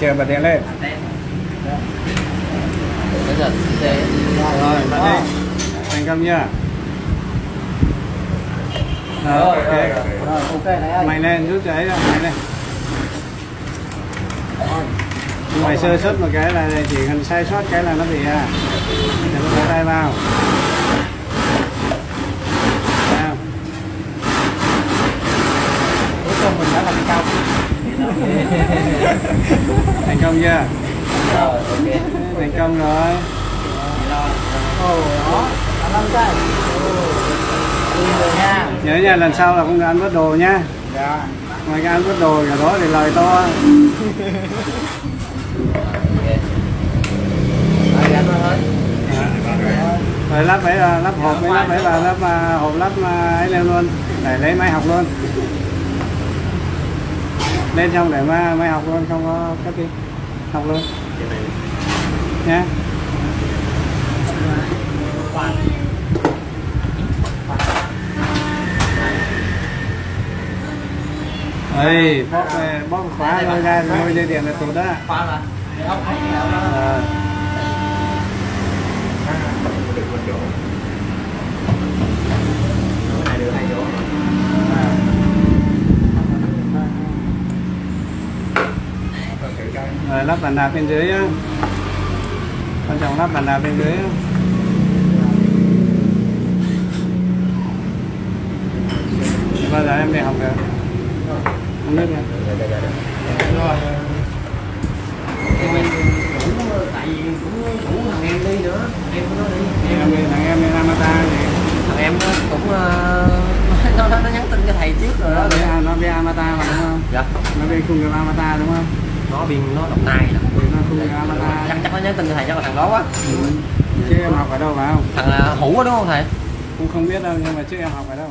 Chưa bật điện lên. Bây giờ thế rồi. Bật đi thành công chưa rồi ok. rồi mạnh lên rút cái ra mạnh lên. Mày sơ xuất một cái là chỉ cần sai sót cái là nó bị à để nó tay vào Thấy không? cuối cùng mình đã làm cao thành công chưa? Thành công rồi. Cái nhớ nha, lần sau là không được ăn vớt đồ nhá ngoài dạ. cái ăn vớt đồ cả đó thì lời to. Dạ. Rồi lắp phải là lắp hộp với lắp phải là lắp hộp lắp à, ấy lên luôn. Để lấy máy học luôn lên xong để mà máy học luôn không có cắt đi học luôn. Nhé Ê, bóp bóp khóa lôi ra lôi dây điện là tụt đó. Là không Ờ. này được hai chỗ rồi lắp bàn đạp bên dưới á quan trọng lắp bàn đạp bên dưới á. bao giờ em đi học được không biết nha. Rồi. Mình cũng tại vì cũng cũng thằng em đi nữa em của nó đi em thằng em đi Amata thì thằng em cũng ờ, nó, nó nó nhắn tin cho thầy trước rồi nó đó nó biết Amata mà đúng không? Dạ. Nó biết khung nghiệp Amata đúng không nó biên nó đồng nai Amata chắc chắc nó nhắn tin cho thầy chắc là thằng đó quá. Chứ em học ở đâu phải không? Thằng ờ, hủ đó đúng không thầy? Cũng không biết đâu nhưng mà chứ em học ở đâu